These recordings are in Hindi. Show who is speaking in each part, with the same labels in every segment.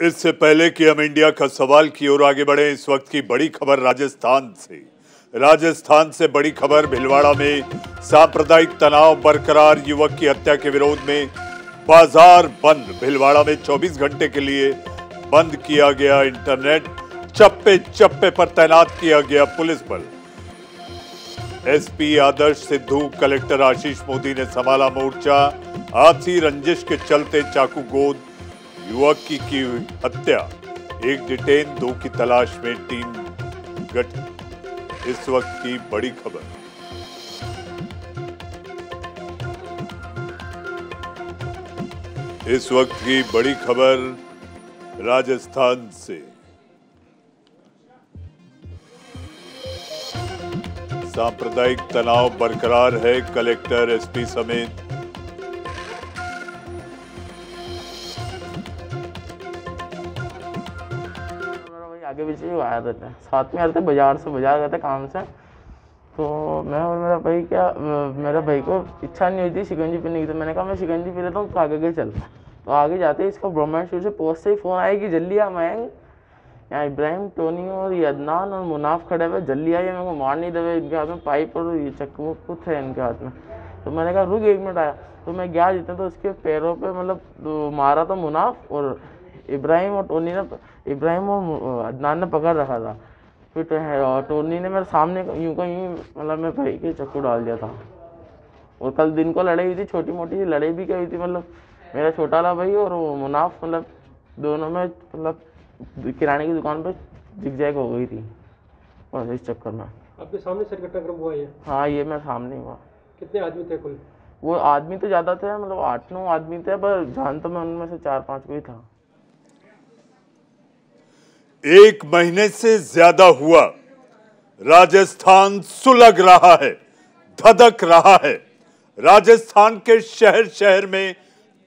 Speaker 1: इससे पहले कि हम इंडिया का सवाल की ओर आगे बढ़े, इस वक्त की बड़ी खबर राजस्थान से। राजस्थान से बड़ी खबर, भिलवाड़ा में सांप्रदायिक तनाव बरकरार युवक की हत्या के विरोध में बाज़ार बंद। भिलवाड़ा में 24 घंटे के लिए बंद किया गया इंटरनेट, चप्पे चप्पे पर तैनात किया गया पुलिस बल। एसपी आदर्श सिद्धू, कलेक्टर आशीष मोदी ने संभाला मोर्चा। आपसी रंजिश के चलते चाकू गोद युवक की की हत्या। एक डिटेन, दो की तलाश में टीम गठित इस वक्त की बड़ी खबर। इस वक्त की बड़ी खबर राजस्थान से। सांप्रदायिक तनाव बरकरार है, कलेक्टर एसपी समेत।
Speaker 2: आगे पीछे ही आया रहता है साथ में रहते बाज़ार से बाज़ार गए थे काम से। तो मैं और मेरा भाई क्या, मेरे भाई को इच्छा नहीं हुई थी शिकंजी पीने की तो मैंने कहा, मैं शिकंजी पी लेता हूँ तो आगे के चल। तो आगे जाते ही इसका ब्रह्मांड से पोस्ट से ही फ़ोन आया कि, जल्दी आ मयंक। यहाँ इब्राहिम, टोनी और ये अदनान और मुनाफ खड़े हुए, जल्दी आइए, मेरे को मार नहीं देवे, इनके हाथ में पाइप और ये चक्कू कुछ है इनके हाथ में। तो मैंने कहा, रुक एक मिनट आया। तो मैं गया जितना तो उसके पैरों पे मतलब मारा तो मुनाफ और इब्राहिम और टोनी ने इब्राहिम और अदनान ने पकड़ रखा था। फिर तो है और टोनी ने मेरे सामने यूँ का यूँ मतलब मैं भाई के चक्कू डाल दिया था। और कल दिन को लड़ाई हुई थी छोटी मोटी सी लड़ाई भी की हुई थी मतलब मेरा छोटा वाला भाई और वो मुनाफ मतलब दोनों में मतलब किराने की दुकान पे जिगजैग हो गई थी। और इस चक्कर में।
Speaker 3: आपके सामने सर घटनाक्रम हुआ है
Speaker 2: हाँ ये मैं सामने हुआ।
Speaker 3: कितने आदमी थे कुल?
Speaker 2: वो आदमी तो ज़्यादा थे मतलब आठ नौ आदमी थे पर जान तो मैं उनमें से चार पाँच को ही था।
Speaker 1: एक महीने से ज़्यादा हुआ। राजस्थान सुलग रहा है, धधक रहा है। राजस्थान के शहर शहर में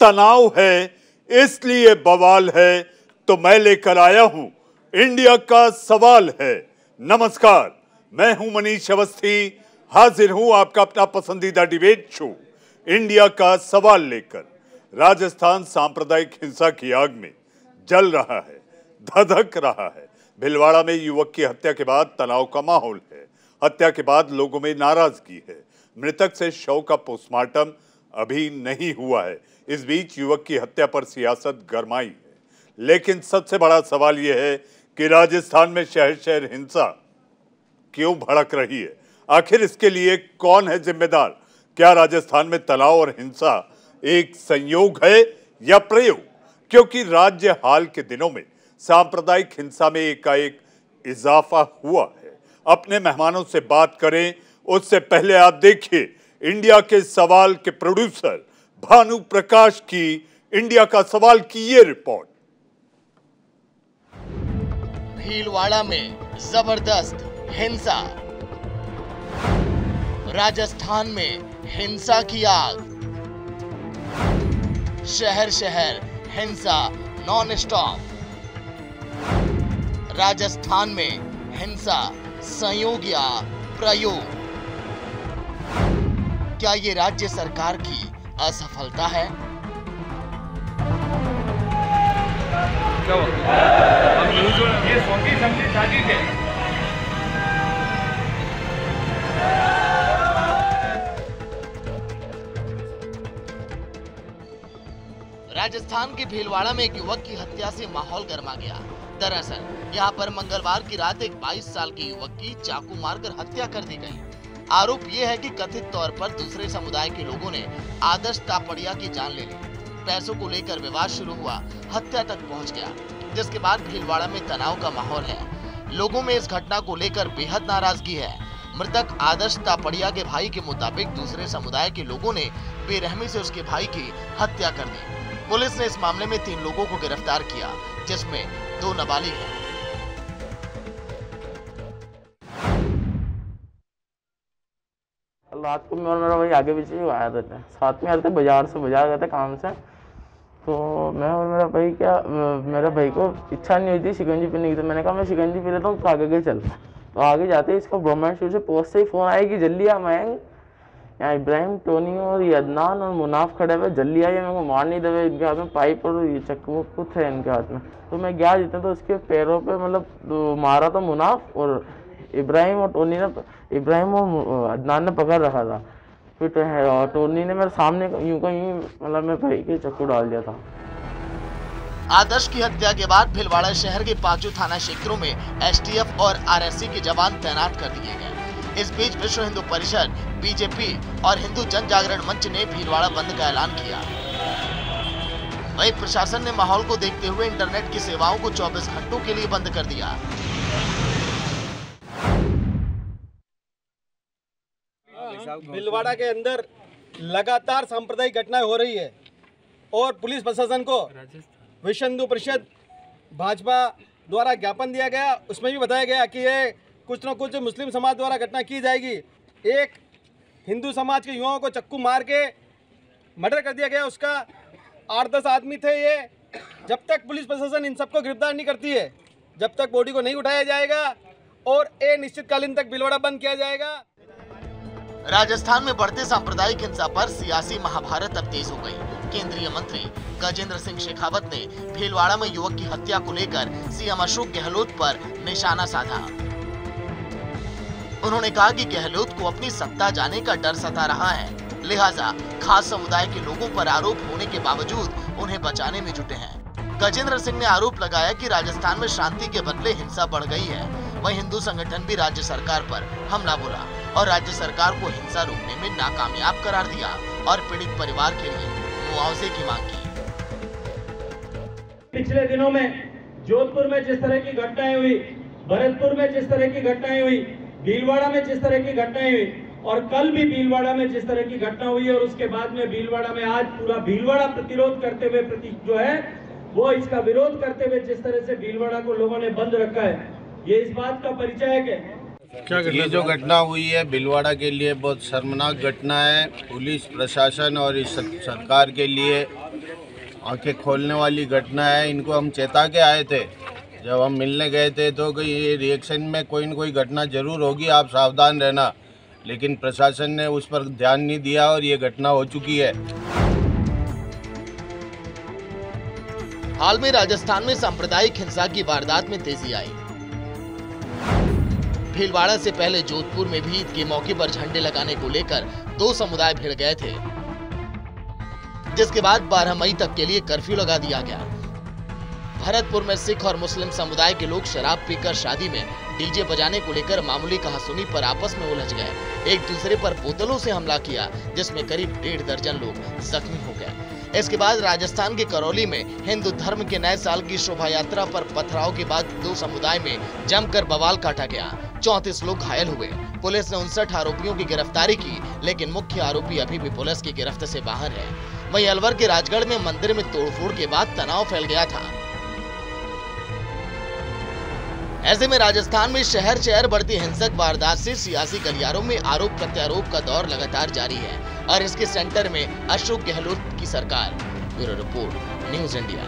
Speaker 1: तनाव है, इसलिए बवाल है। तो मैं लेकर आया हूँ। इंडिया का सवाल है। नमस्कार, मैं हूँ मनीष अवस्थी। हाजिर हूँ आपका अपना पसंदीदा डिबेट शो इंडिया का सवाल लेकर। राजस्थान सांप्रदायिक हिंसा की आग में जल रहा है। धधक रहा है। भिलवाड़ा में युवक की हत्या के बाद तनाव का माहौल है। हत्या के बाद लोगों में नाराज़गी है। मृतक से शव का पोस्टमार्टम अभी नहीं हुआ है। इस बीच युवक की हत्या पर सियासत गरमाई है। लेकिन सबसे बड़ा सवाल यह है कि राजस्थान में शहर शहर हिंसा क्यों भड़क रही है? आखिर इसके लिए कौन है जिम्मेदार? क्या राजस्थान में तनाव और हिंसा एक संयोग है या प्रयोग? क्योंकि राज्य हाल के दिनों में सांप्रदायिक हिंसा में एकाएक इजाफा हुआ है। अपने मेहमानों से बात करें, उससे पहले आप देखिए, इंडिया के सवाल के प्रोड्यूसर भानु प्रकाश की इंडिया का सवाल की ये रिपोर्ट।
Speaker 4: भीलवाड़ा में ज़बरदस्त हिंसा। राजस्थान में हिंसा की आग। शहर शहर हिंसा नॉन स्टॉप राजस्थान में हिंसा संयोग या प्रयोग? क्या ये राज्य सरकार की असफलता है? राजस्थान के भीलवाड़ा में एक युवक की हत्या से माहौल गर्मा गया। दरअसल, यहाँ पर मंगलवार की रात एक 22 साल के युवक की चाकू मारकर हत्या कर दी गई। आरोप ये है कि कथित तौर पर दूसरे समुदाय के लोगों ने आदर्श तापड़िया की जान ले ली। पैसों को लेकर विवाद शुरू हुआ, हत्या तक पहुँच गया, जिसके बाद भीलवाड़ा में तनाव का माहौल है। लोगों में इस घटना को लेकर बेहद नाराज़गी है। मृतक आदर्श तापड़िया के भाई के मुताबिक दूसरे समुदाय के लोगों ने बेरहमी से उसके भाई की हत्या कर दी। पुलिस ने इस मामले में तीन लोगों को गिरफ़्तार किया, जिसमें दो नाबालिग हैं।
Speaker 2: रात को मैं मेरा भाई आगे पीछे आया रहते हैं साथ में रहते बाज़ार से, बाज़ार गए थे काम से। तो मैं और मेरा भाई क्या, मेरे भाई को इच्छा नहीं हुई थी शिकंजी पीने की तो मैंने कहा, मैं शिकंजी पी लेता हूँ तो आगे के चल? तो आगे जाते इसका ब्रह्मांड से पोस्ट से ही फ़ोन आया कि जल्दी आ मयंक यहाँ इब्राहिम टोनी और ये अदनान और मुनाफ खड़े हुए, जल्दी आइए, मेरे को मार नहीं देवे, इनके हाथ में पाइप और ये चक्कू थे इनके हाथ में। तो मैं गया जितना तो उसके पैरों पे मतलब तो मारा तो मुनाफ और इब्राहिम और टोनी ने इब्राहिम और अदनान ने पकड़ रखा था। फिर तो और टोनी ने मेरे सामने यूँ का यूँ मतलब मैं भाई के चक्कू डाल दिया था।
Speaker 4: आदर्श की हत्या के बाद भिलवाड़ा शहर के पाँचों थाना क्षेत्रों में एसटीएफ और आरएससी के जवान तैनात कर दिए गए। इस बीच विश्व हिंदू परिषद बीजेपी और हिंदू जन जागरण मंच ने भीलवाड़ा बंद का ऐलान किया। वहीं प्रशासन ने माहौल को देखते हुए इंटरनेट की सेवाओं को 24 घंटों के लिए बंद कर दिया।
Speaker 3: भीलवाड़ा के अंदर लगातार सांप्रदायिक घटनाएँ हो रही है और पुलिस प्रशासन को विश्व हिंदू परिषद, भाजपा द्वारा ज्ञापन दिया गया। उसमें भी बताया गया कि ये कुछ न कुछ मुस्लिम समाज द्वारा घटना की जाएगी। एक हिंदू समाज के युवाओं को चक्कू मार के मर्डर कर दिया गया, उसका आठ दस आदमी थे ये। जब तक पुलिस प्रशासन इन सबको गिरफ़्तार नहीं करती है, जब तक बॉडी को नहीं उठाया जाएगा और ए निश्चितकालीन तक भीलवाड़ा बंद किया जाएगा।
Speaker 4: राजस्थान में बढ़ते सांप्रदायिक हिंसा पर सियासी महाभारत अब तेज हो गई। केंद्रीय मंत्री गजेंद्र सिंह शेखावत ने भीलवाड़ा में युवक की हत्या को लेकर सीएम अशोक गहलोत पर निशाना साधा। उन्होंने कहा कि गहलोत को अपनी सत्ता जाने का डर सता रहा है। लिहाजा खास समुदाय के लोगों पर आरोप होने के बावजूद उन्हें बचाने में जुटे हैं। गजेंद्र सिंह ने आरोप लगाया कि राजस्थान में शांति के बदले हिंसा बढ़ गई है। वहीं हिंदू संगठन भी राज्य सरकार पर हमला बोला और राज्य सरकार को हिंसा रोकने में नाकामयाब करार दिया और पीड़ित परिवार के लिए मुआवजे की मांग की।
Speaker 5: पिछले दिनों में जोधपुर में जिस तरह की घटनाएँ हुई, भरतपुर में जिस तरह की घटनाएँ हुई भीलवाड़ा में जिस तरह की घटनाएँ हुई और कल भी भीलवाड़ा में जिस तरह की घटना हुई और उसके बाद में भीलवाड़ा में आज पूरा भीलवाड़ा प्रतिरोध करते हुए प्रति जो है वो इसका विरोध करते हुए जिस तरह से भीलवाड़ा को लोगों ने बंद रखा है ये इस बात का परिचय है। कि
Speaker 6: ये जो घटना हुई है भिलवाड़ा के लिए बहुत शर्मनाक घटना है। पुलिस प्रशासन और इस सरकार के लिए आँखें खोलने वाली घटना है। इनको हम चेता के आए थे। जब हम मिलने गए थे तो कि ये रिएक्शन में कोई न कोई घटना ज़रूर होगी, आप सावधान रहना। लेकिन प्रशासन ने उस पर ध्यान नहीं दिया और ये घटना हो चुकी है।
Speaker 4: हाल में राजस्थान में सांप्रदायिक हिंसा की वारदात में तेज़ी आई। भीलवाड़ा से पहले जोधपुर में भी ईद के मौके पर झंडे लगाने को लेकर दो समुदाय भिड़ गए थे, जिसके बाद 12 मई तक के लिए कर्फ्यू लगा दिया गया। भरतपुर में सिख और मुस्लिम समुदाय के लोग शराब पीकर शादी में डीजे बजाने को लेकर मामूली कहासुनी पर आपस में उलझ गए। एक दूसरे पर बोतलों से हमला किया, जिसमें करीब डेढ़ दर्जन लोग जख्मी हो गए। इसके बाद राजस्थान के करौली में हिंदू धर्म के नए साल की शोभा यात्रा पर पथराव के बाद दो समुदाय में जमकर बवाल काटा गया। चौंतीस लोग घायल हुए पुलिस ने उनसठ आरोपियों की गिरफ्तारी की, लेकिन मुख्य आरोपी अभी भी पुलिस की गिरफ्त से बाहर है। वहीं अलवर के राजगढ़ में मंदिर में तोड़फोड़ के बाद तनाव फैल गया था। ऐसे में राजस्थान में शहर शहर बढ़ती हिंसक वारदात से सियासी गलियारों में आरोप प्रत्यारोप का दौर लगातार जारी है और इसके सेंटर में अशोक गहलोत की सरकार। Bureau report, news India.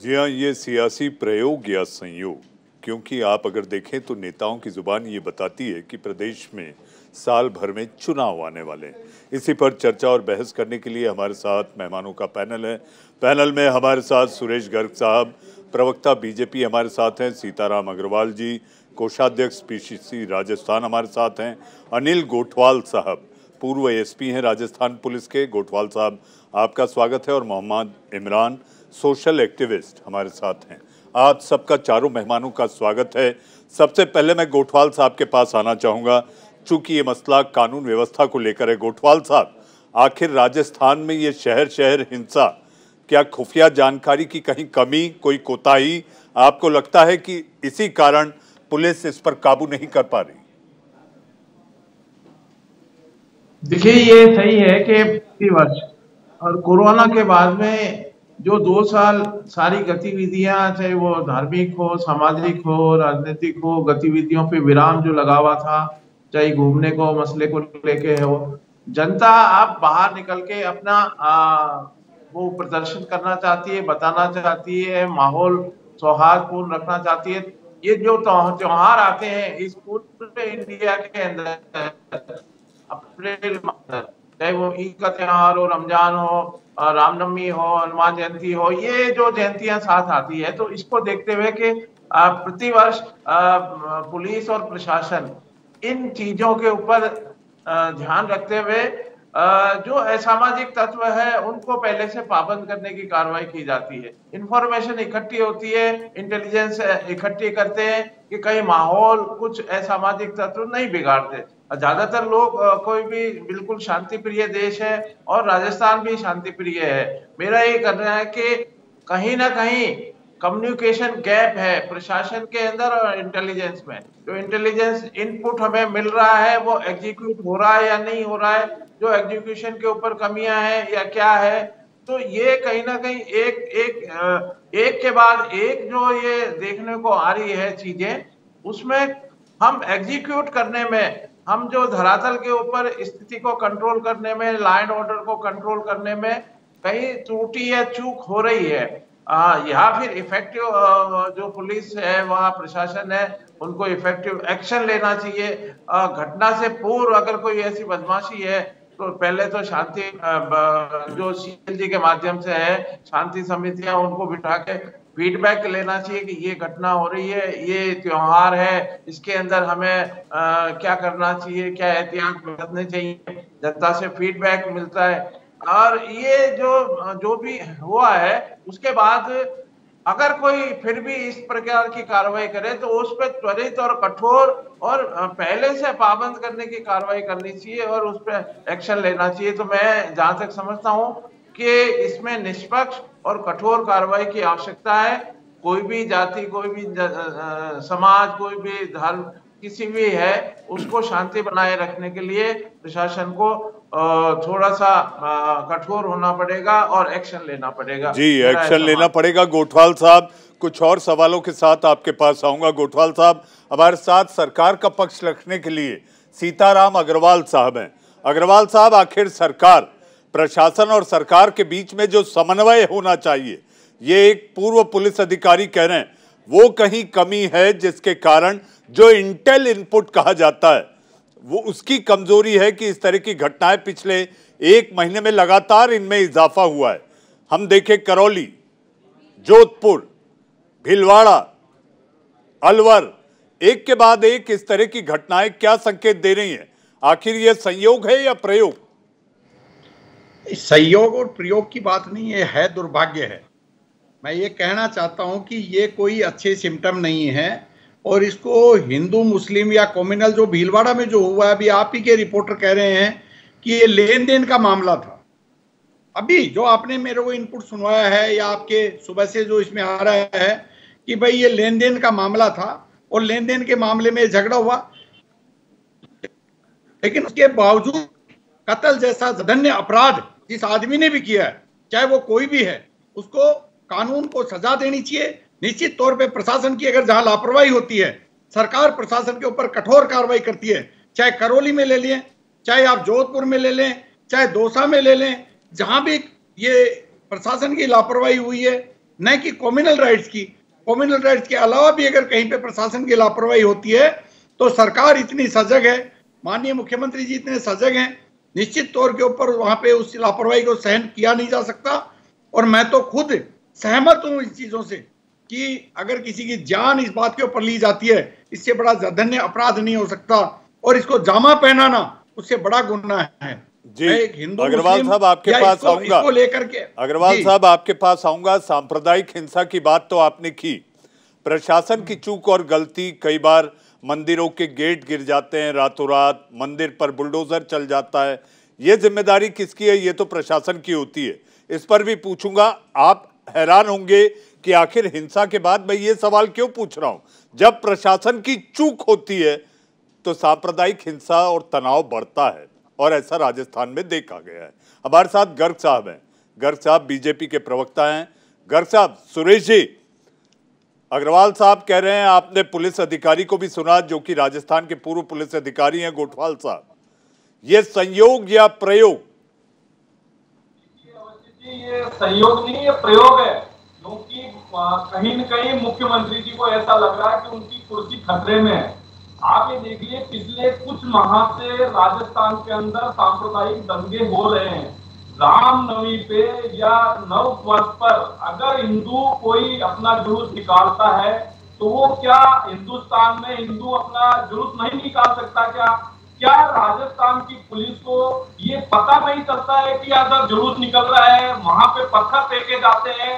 Speaker 1: जी हाँ ये सियासी प्रयोग या संयोग। क्योंकि आप अगर देखें तो नेताओं की ज़ुबान ये बताती है कि प्रदेश में साल भर में चुनाव आने वाले हैं। इसी पर चर्चा और बहस करने के लिए हमारे साथ मेहमानों का पैनल है। पैनल में हमारे साथ सुरेश गर्ग साहब, प्रवक्ता बीजेपी हमारे साथ हैं, सीताराम अग्रवाल जी, कोषाध्यक्ष पीसीसी राजस्थान हमारे साथ हैं, अनिल गोठवाल साहब, पूर्व एसपी हैं राजस्थान पुलिस के। गोठवाल साहब, आपका स्वागत है और मोहम्मद इमरान, सोशल एक्टिविस्ट हमारे साथ हैं। आप सबका चारों मेहमानों का स्वागत है। सबसे पहले मैं गोठवाल साहब के पास आना चाहूँगा। चूँकि ये मसला कानून व्यवस्था को लेकर है, गोठवाल साहब, आखिर राजस्थान में ये शहर शहर हिंसा क्या खुफिया जानकारी की कहीं कमी कोई कोताही? आपको लगता है कि इसी कारण पुलिस इस पर काबू नहीं कर पा रही?
Speaker 7: देखिए ये सही है कि प्रति वर्ष और कोरोना के बाद में जो दो साल सारी गतिविधियाँ चाहे वो धार्मिक हो सामाजिक हो राजनीतिक हो गतिविधियों पे विराम जो लगा हुआ था चाहे घूमने को मसले को लेके हो जनता आप बाहर निकल के अपना आ, वो प्रदर्शन करना चाहती है, बताना चाहती है, माहौल सौहार्दपूर्ण रखना चाहती है। ये जो त्योहार आते हैं, इस पूरे इंडिया के अंदर अप्रैल चाहे वो ईद का त्योहार हो, रमज़ान हो, रामनवमी हो, हनुमान जयंती हो, ये जो जयंतियाँ साथ आती है तो इसको देखते हुए कि प्रतिवर्ष पुलिस और प्रशासन इन चीज़ों के ऊपर ध्यान रखते हुए जो असामाजिक तत्व है, उनको पहले से पाबंद करने की कार्रवाई की जाती है। इंफॉर्मेशन इकट्ठी होती है इंटेलिजेंस इकट्ठी करते हैं कि कहीं माहौल कुछ असामाजिक तत्व नहीं बिगाड़ते। ज़्यादातर लोग कोई भी बिल्कुल शांति प्रिय देश है और राजस्थान भी शांति प्रिय है। मेरा ये करना है कि कहीं ना कहीं कम्युनिकेशन गैप है प्रशासन के अंदर और इंटेलिजेंस में। जो इंटेलिजेंस इनपुट हमें मिल रहा है, वो एग्जीक्यूट हो रहा है या नहीं हो रहा है, जो एग्जीक्यूशन के ऊपर कमियाँ हैं या क्या है तो ये कहीं ना कहीं एक एक एक के बाद एक जो ये देखने को आ रही है चीज़ें, उसमें हम एग्जीक्यूट करने में, हम जो धरातल के ऊपर स्थिति को कंट्रोल करने में लाइन ऑर्डर को कंट्रोल करने में कहीं त्रुटि या चूक हो रही है। या फिर इफ़ेक्टिव जो पुलिस है वहाँ प्रशासन है उनको इफ़ेक्टिव एक्शन लेना चाहिए। घटना से पूर्व अगर कोई ऐसी बदमाशी है तो पहले तो शांति जो सीएलजी के माध्यम से है शांति समितियाँ उनको बिठा के फीडबैक लेना चाहिए कि ये घटना हो रही है ये त्योहार है इसके अंदर हमें आ, क्या करना चाहिए क्या एहतियात बरतने चाहिए। जनता से फीडबैक मिलता है और ये जो जो भी हुआ है, उसके बाद अगर कोई फिर भी इस प्रकार की कार्रवाई करे तो उस पर त्वरित और कठोर और पहले से पाबंद करने की कार्रवाई करनी चाहिए और उस पर एक्शन लेना चाहिए। तो मैं जहाँ तक समझता हूँ कि इसमें निष्पक्ष और कठोर कार्रवाई की आवश्यकता है। कोई भी जाति, कोई भी समाज, कोई भी धर्म किसी भी है, उसको शांति बनाए रखने के लिए प्रशासन को थोड़ा सा कठोर होना पड़ेगा और एक्शन लेना पड़ेगा।
Speaker 1: जी एक्शन लेना पड़ेगा। गोठवाल साहब कुछ और सवालों के साथ आपके पास आऊँगा। गोठवाल साहब हमारे साथ सरकार का पक्ष रखने के लिए सीताराम अग्रवाल साहब हैं। अग्रवाल साहब आखिर सरकार प्रशासन और सरकार के बीच में जो समन्वय होना चाहिए ये एक पूर्व पुलिस अधिकारी कह रहे हैं वो कहीं कमी है जिसके कारण जो इंटेल इनपुट कहा जाता है वो उसकी कमज़ोरी है कि इस तरह की घटनाएँ पिछले एक महीने में लगातार इनमें इजाफा हुआ है। हम देखें करौली, जोधपुर, भिलवाड़ा, अलवर। एक के बाद एक इस तरह की घटनाएँ क्या संकेत दे रही हैं? आखिर यह संयोग है या प्रयोग?
Speaker 8: संयोग और प्रयोग की बात नहीं है है, दुर्भाग्य है। मैं ये कहना चाहता हूँ कि ये कोई अच्छे सिम्टम नहीं है। और इसको हिंदू, मुस्लिम या कॉम्युनल जो भीलवाड़ा में जो हुआ है, अभी आप ही के रिपोर्टर कह रहे हैं कि ये लेन देन का मामला था। अभी जो आपने मेरे को इनपुट सुनवाया है या आपके सुबह से जो इसमें आ रहा है कि भाई ये लेन देन का मामला था और लेन देन के मामले में झगड़ा हुआ, लेकिन उसके बावजूद कत्ल जैसा जघन्य अपराध जिस आदमी ने भी किया है, चाहे वो कोई भी है, उसको कानून को सजा देनी चाहिए निश्चित तौर पे प्रशासन की अगर जहाँ लापरवाही होती है, सरकार प्रशासन के ऊपर कठोर कार्रवाई करती है, चाहे करौली में ले लें, चाहे आप जोधपुर में ले लें, चाहे दौसा में ले लें, जहाँ भी ये प्रशासन की लापरवाही हुई है, न कि कॉम्युनल राइट्स की। कॉम्युनल राइट्स के अलावा भी अगर कहीं पे प्रशासन की लापरवाही होती है तो सरकार इतनी सजग है, माननीय मुख्यमंत्री जी इतने सजग हैं, निश्चित तौर के ऊपर वहाँ पे उस लापरवाही को सहन किया नहीं जा सकता, और मैं तो खुद सहमत हूँ इन चीज़ों से। कि अगर किसी की जान इस बात के ऊपर ली जाती है इससे बड़ा जघन्य अपराध नहीं हो सकता और इसको जामा पहनाना उससे बड़ा गुना है।
Speaker 1: जी अग्रवाल साहब आपके पास आऊँगा।
Speaker 8: लेकर के
Speaker 1: अग्रवाल साहब आपके पास आऊँगा। सांप्रदायिक हिंसा की बात तो आपने की। प्रशासन की चूक और गलती कई बार मंदिरों के गेट गिर जाते हैं। रातों रात मंदिर पर बुलडोजर चल जाता है। ये ज़िम्मेदारी किसकी है? ये तो प्रशासन की होती है। इस पर भी पूछूँगा। आप हैरान होंगे कि आखिर हिंसा के बाद मैं ये सवाल क्यों पूछ रहा हूँ? जब प्रशासन की चूक होती है तो सांप्रदायिक हिंसा और तनाव बढ़ता है और ऐसा राजस्थान में देखा गया है। हमारे साथ गर्ग साहब हैं। गर्ग साहब बीजेपी के प्रवक्ता हैं। गर्ग साहब, सुरेश जी, अग्रवाल साहब कह रहे हैं, आपने पुलिस अधिकारी को भी सुना, जो कि राजस्थान के पूर्व पुलिस अधिकारी हैं, गोठवाल साहब। ये संयोग या प्रयोग?
Speaker 5: ये संयोग नहीं, ये प्रयोग है।
Speaker 9: क्योंकि कहीं न कहीं मुख्यमंत्री जी को ऐसा लग रहा है कि उनकी कुर्सी खतरे में है। आप ये देखिए पिछले कुछ माह से राजस्थान के अंदर सांप्रदायिक दंगे हो रहे हैं। रामनवमी पे या नव वर्ष पर अगर हिंदू कोई अपना जुलूस निकालता है तो वो क्या हिंदुस्तान में हिंदू अपना जुलूस नहीं निकाल सकता क्या? क्या राजस्थान की पुलिस को ये पता नहीं चलता है कि अगर जुलूस निकल रहा है? वहाँ पे पत्थर फेंके जाते हैं।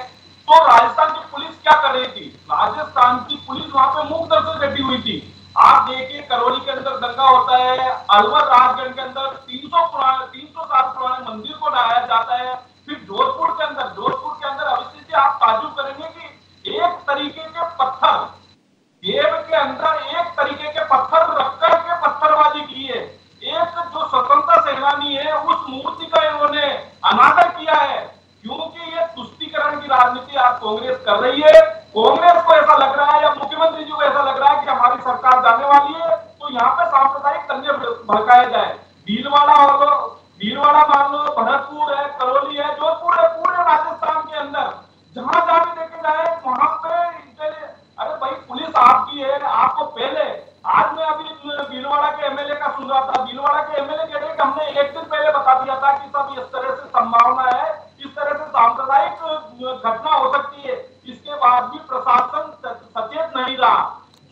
Speaker 9: तो राजस्थान की पुलिस क्या कर रही थी? राजस्थान की पुलिस वहाँ पे मुख दर्शन बैठी हुई थी। आप देखिए, करौली के अंदर दंगा होता है, अलवर राजगढ़ के अंदर 300 पुराने 300 साल पुराने मंदिर को ढाया जाता है। फिर जोधपुर के अंदर, जोधपुर के अंदर अवश्य से आप ताजुब करेंगे कि एक तरीके के पत्थर देव के अंदर एक तरीके के पत्थर, रखकर के पत्थरबाजी की है। एक जो स्वतंत्रता सेनानी है, उस मूर्ति का इन्होंने अनादर किया है, क्योंकि ये की राजनीति आज कांग्रेस कर रही है। कांग्रेस को ऐसा लग रहा है या मुख्यमंत्री जी को ऐसा लग रहा है कि हमारी सरकार जाने वाली है तो यहाँ पे सांप्रदायिक दंगे भड़काए जाए। भीलवाड़ा और भीलवाड़ा मान लो, भरतपुर है, करौली है, जोधपुर है, पूरे राजस्थान के अंदर। जहाँ जहाँ भी देखे जाए, वहाँ पे अरे भाई, पुलिस आपकी है, आपको पहले आज मैं अभी भीलवाड़ा के एमएलए का सुन रहा था। भीलवाड़ा के एमएलए कह रहे हमने एक दिन पहले बता दिया था कि सब इस तरह से संभावना है इस तरह से सांप्रदायिक घटना हो सकती है इसके बाद भी प्रशासन सचेत नहीं रहा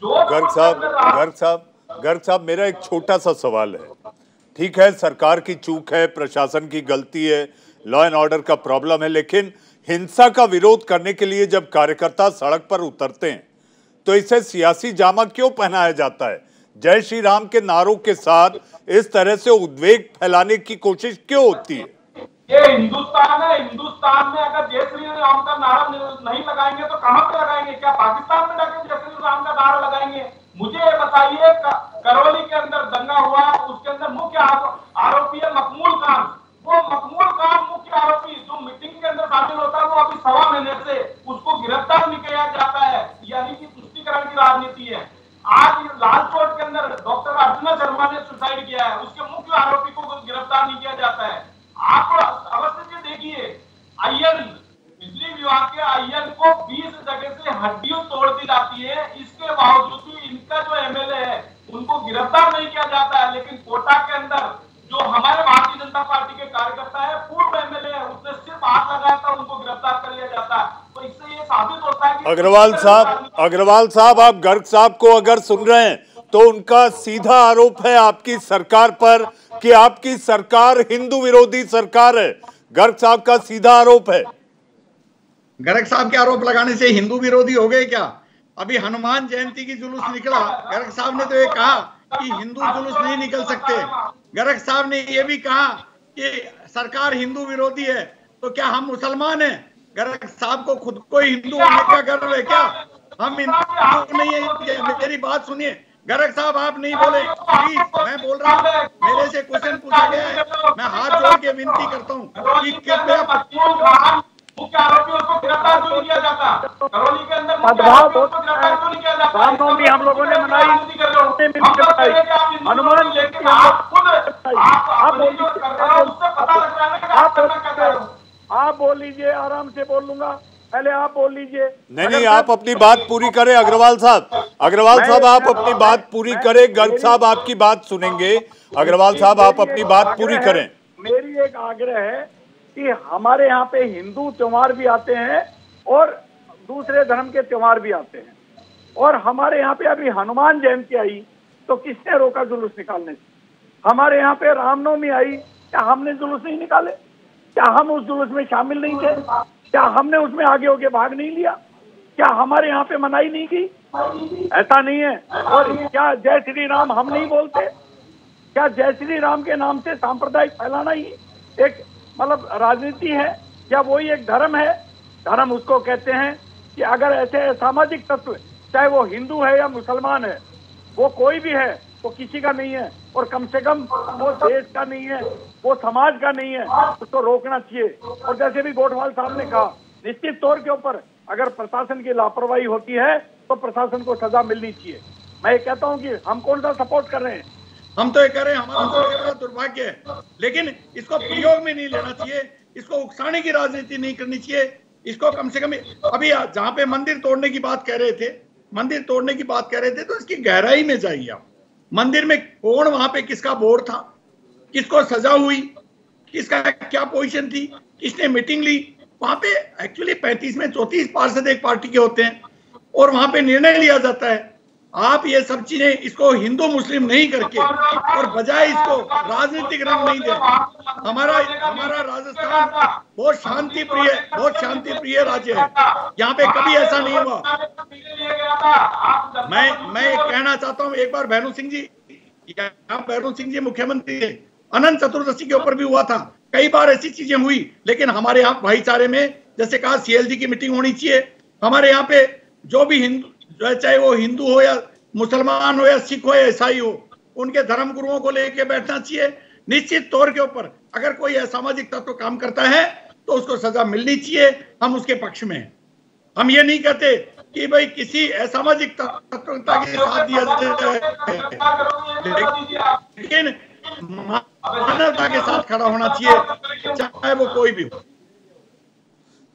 Speaker 9: जो
Speaker 1: गर्ग साहब गर्ग साहब गर्ग साहब मेरा एक छोटा सा सवाल है। ठीक है सरकार की चूक है प्रशासन की गलती है लॉ एंड ऑर्डर का प्रॉब्लम है लेकिन हिंसा का विरोध करने के लिए जब कार्यकर्ता सड़क पर उतरते हैं तो इसे सियासी जामा क्यों पहनाया जाता है? जय श्री राम के नारों के साथ इस तरह से उद्वेग फैलाने की कोशिश क्यों होती है?
Speaker 9: ये हिंदुस्तान है, हिंदुस्तान में अगर जय राम का नारा नहीं लगाएँगे तो कहाँ पे लगाएँगे? क्या पाकिस्तान में जाके जय राम का नारा लगाएँगे? मुझे ये बताइए करौली के अंदर दंगा हुआ उसके अंदर मुख्य आरोपी है मकमूल खान। वो मकमूल खान मुख्य आरोपी, जो मीटिंग के अंदर शामिल होता है, वो अभी सवा महीने से उसको गिरफ़्तार नहीं किया जाता है, यानी कि तुष्टिकरण की राजनीति है। आज लाल चौक के अंदर डॉक्टर अर्जुना शर्मा ने सुसाइड किया है, उसके मुख्य आरोपी को गिरफ़्तार नहीं किया जाता है। आप अवश्य से देखिए। आयन बिजली विभाग के आयन को 20 जगह से हड्डियों तोड़ दी जाती है। इसके बावजूद भी इनका जो एमएलए है उनको गिरफ़्तार नहीं किया जाता है। लेकिन कोटा के अंदर जो हमारे भारतीय जनता पार्टी के कार्यकर्ता है पूर्व एमएलए है उसने सिर्फ़ हाथ लगाया था उनको गिरफ़्तार कर लिया जाता है। तो इससे ये साबित होता है
Speaker 1: अग्रवाल साहब अग्रवाल साहब आप गर्ग साहब को अगर सुन रहे हैं तो उनका सीधा आरोप है आपकी सरकार पर कि आपकी सरकार हिंदू विरोधी सरकार है। गर्ग साहब का सीधा आरोप है।
Speaker 8: गर्ग साहब के आरोप लगाने से हिंदू विरोधी हो गए क्या? अभी हनुमान जयंती की जुलूस निकला। गर्ग साहब ने तो ये कहा कि हिंदू जुलूस नहीं निकल सकते। गर्ग साहब ने ये भी कहा कि सरकार हिंदू विरोधी है तो क्या हम मुसलमान हैं? गर्ग साहब को खुद को हिंदू होने का गर्व है क्या? हम हिंदू नहीं है मेरी बात सुनिए। गर्ग साहब, आप नहीं बोले। प्लीज़ मैं बोल रहा हूँ, मेरे से क्वेश्चन पूछा गया है। मैं हाथ जोड़ के विनती करता हूँ कि कृपया
Speaker 10: हम लोगों ने मनाई हनुमान
Speaker 9: आप
Speaker 10: बोल लीजिए, आराम से बोल लूँगा। पहले आप बोल लीजिए।
Speaker 1: नहीं नहीं आप अपनी बात पूरी करें अग्रवाल साहब। अग्रवाल साहब आप अपनी बात पूरी करें गर्ग साहब आपकी बात सुनेंगे। अग्रवाल साहब आप अपनी बात पूरी करें।
Speaker 10: मेरी एक आग्रह है कि हमारे यहाँ पे हिंदू त्योहार भी आते हैं और दूसरे धर्म के त्योहार भी आते हैं। और हमारे यहाँ पे अभी हनुमान जयंती आई तो किसने रोका जुलूस निकालने से? हमारे यहाँ पे रामनवमी आई क्या हमने जुलूस नहीं निकाले? क्या हम उस जुलूस में शामिल नहीं थे? क्या हमने उसमें आगे होके भाग नहीं लिया? क्या हमारे यहाँ पे मनाई नहीं की? ऐसा नहीं है। और क्या जय श्री राम हम नहीं बोलते? क्या जय श्री राम के नाम से सांप्रदायिक फैलाना ही एक मतलब राजनीति है? या वही एक धर्म है? धर्म उसको कहते हैं कि अगर ऐसे सामाजिक तत्व, चाहे वो हिंदू है या मुसलमान है, वो कोई भी है, वो किसी का नहीं है। और कम से कम वो देश का नहीं है, वो समाज का नहीं है, उसको रोकना चाहिए। और जैसे भी गोठवाल साहब ने कहा, निश्चित तौर के ऊपर अगर प्रशासन की लापरवाही होती है तो प्रशासन को सजा मिलनी चाहिए। मैं ये कहता हूँ कि हम कौन सा सपोर्ट कर रहे हैं?
Speaker 8: हम तो ये कह रहे हैं, हमारा तो दुर्भाग्य है। लेकिन इसको प्रयोग में नहीं लेना चाहिए, इसको उकसाने की राजनीति नहीं करनी चाहिए। इसको कम से कम अभी जहाँ पे मंदिर तोड़ने की बात कह रहे थे, मंदिर तोड़ने की बात कह रहे थे तो इसकी गहराई में जाइए आप। मंदिर में कौन वहाँ पे किसका बोर्ड था? किसको सजा हुई? किसका क्या पोजीशन थी? किसने मीटिंग ली? वहाँ पे एक्चुअली पैंतीस में चौतीस पार्षद एक पार्टी के होते हैं और वहाँ पे निर्णय लिया जाता है। आप ये सब चीज़ें इसको हिंदू मुस्लिम नहीं करके और बजाय इसको राजनीतिक रंग नहीं दे हमारा हमारा राजस्थान बहुत शांति प्रिय बहुत शांति प्रिय राज्य है। यहाँ पे कभी ऐसा नहीं हुआ। मैं मैं कहना चाहता हूँ, एक बार भैरू सिंह जी भैरू सिंह जी मुख्यमंत्री थे। अनंत चतुर्दशी के ऊपर भी हुआ था। कई बार ऐसी चीज़ें हुई, लेकिन हमारे यहाँ भाईचारे में, जैसे कहा सीएलजी की मीटिंग होनी चाहिए। हमारे यहाँ पे जो भी हिंदू चाहे वो हिंदू हो या मुसलमान हो या सिख हो या ईसाई हो उनके धर्म गुरुओं को लेके बैठना चाहिए निश्चित तौर के ऊपर। अगर कोई असामाजिक तत्व काम करता है तो उसको सजा मिलनी चाहिए हम उसके पक्ष में हम ये नहीं कहते कि भाई किसी असामाजिक तत्वता के साथ दिया लेकिन मानवता के साथ खड़ा होना चाहिए चाहे वो कोई भी हो।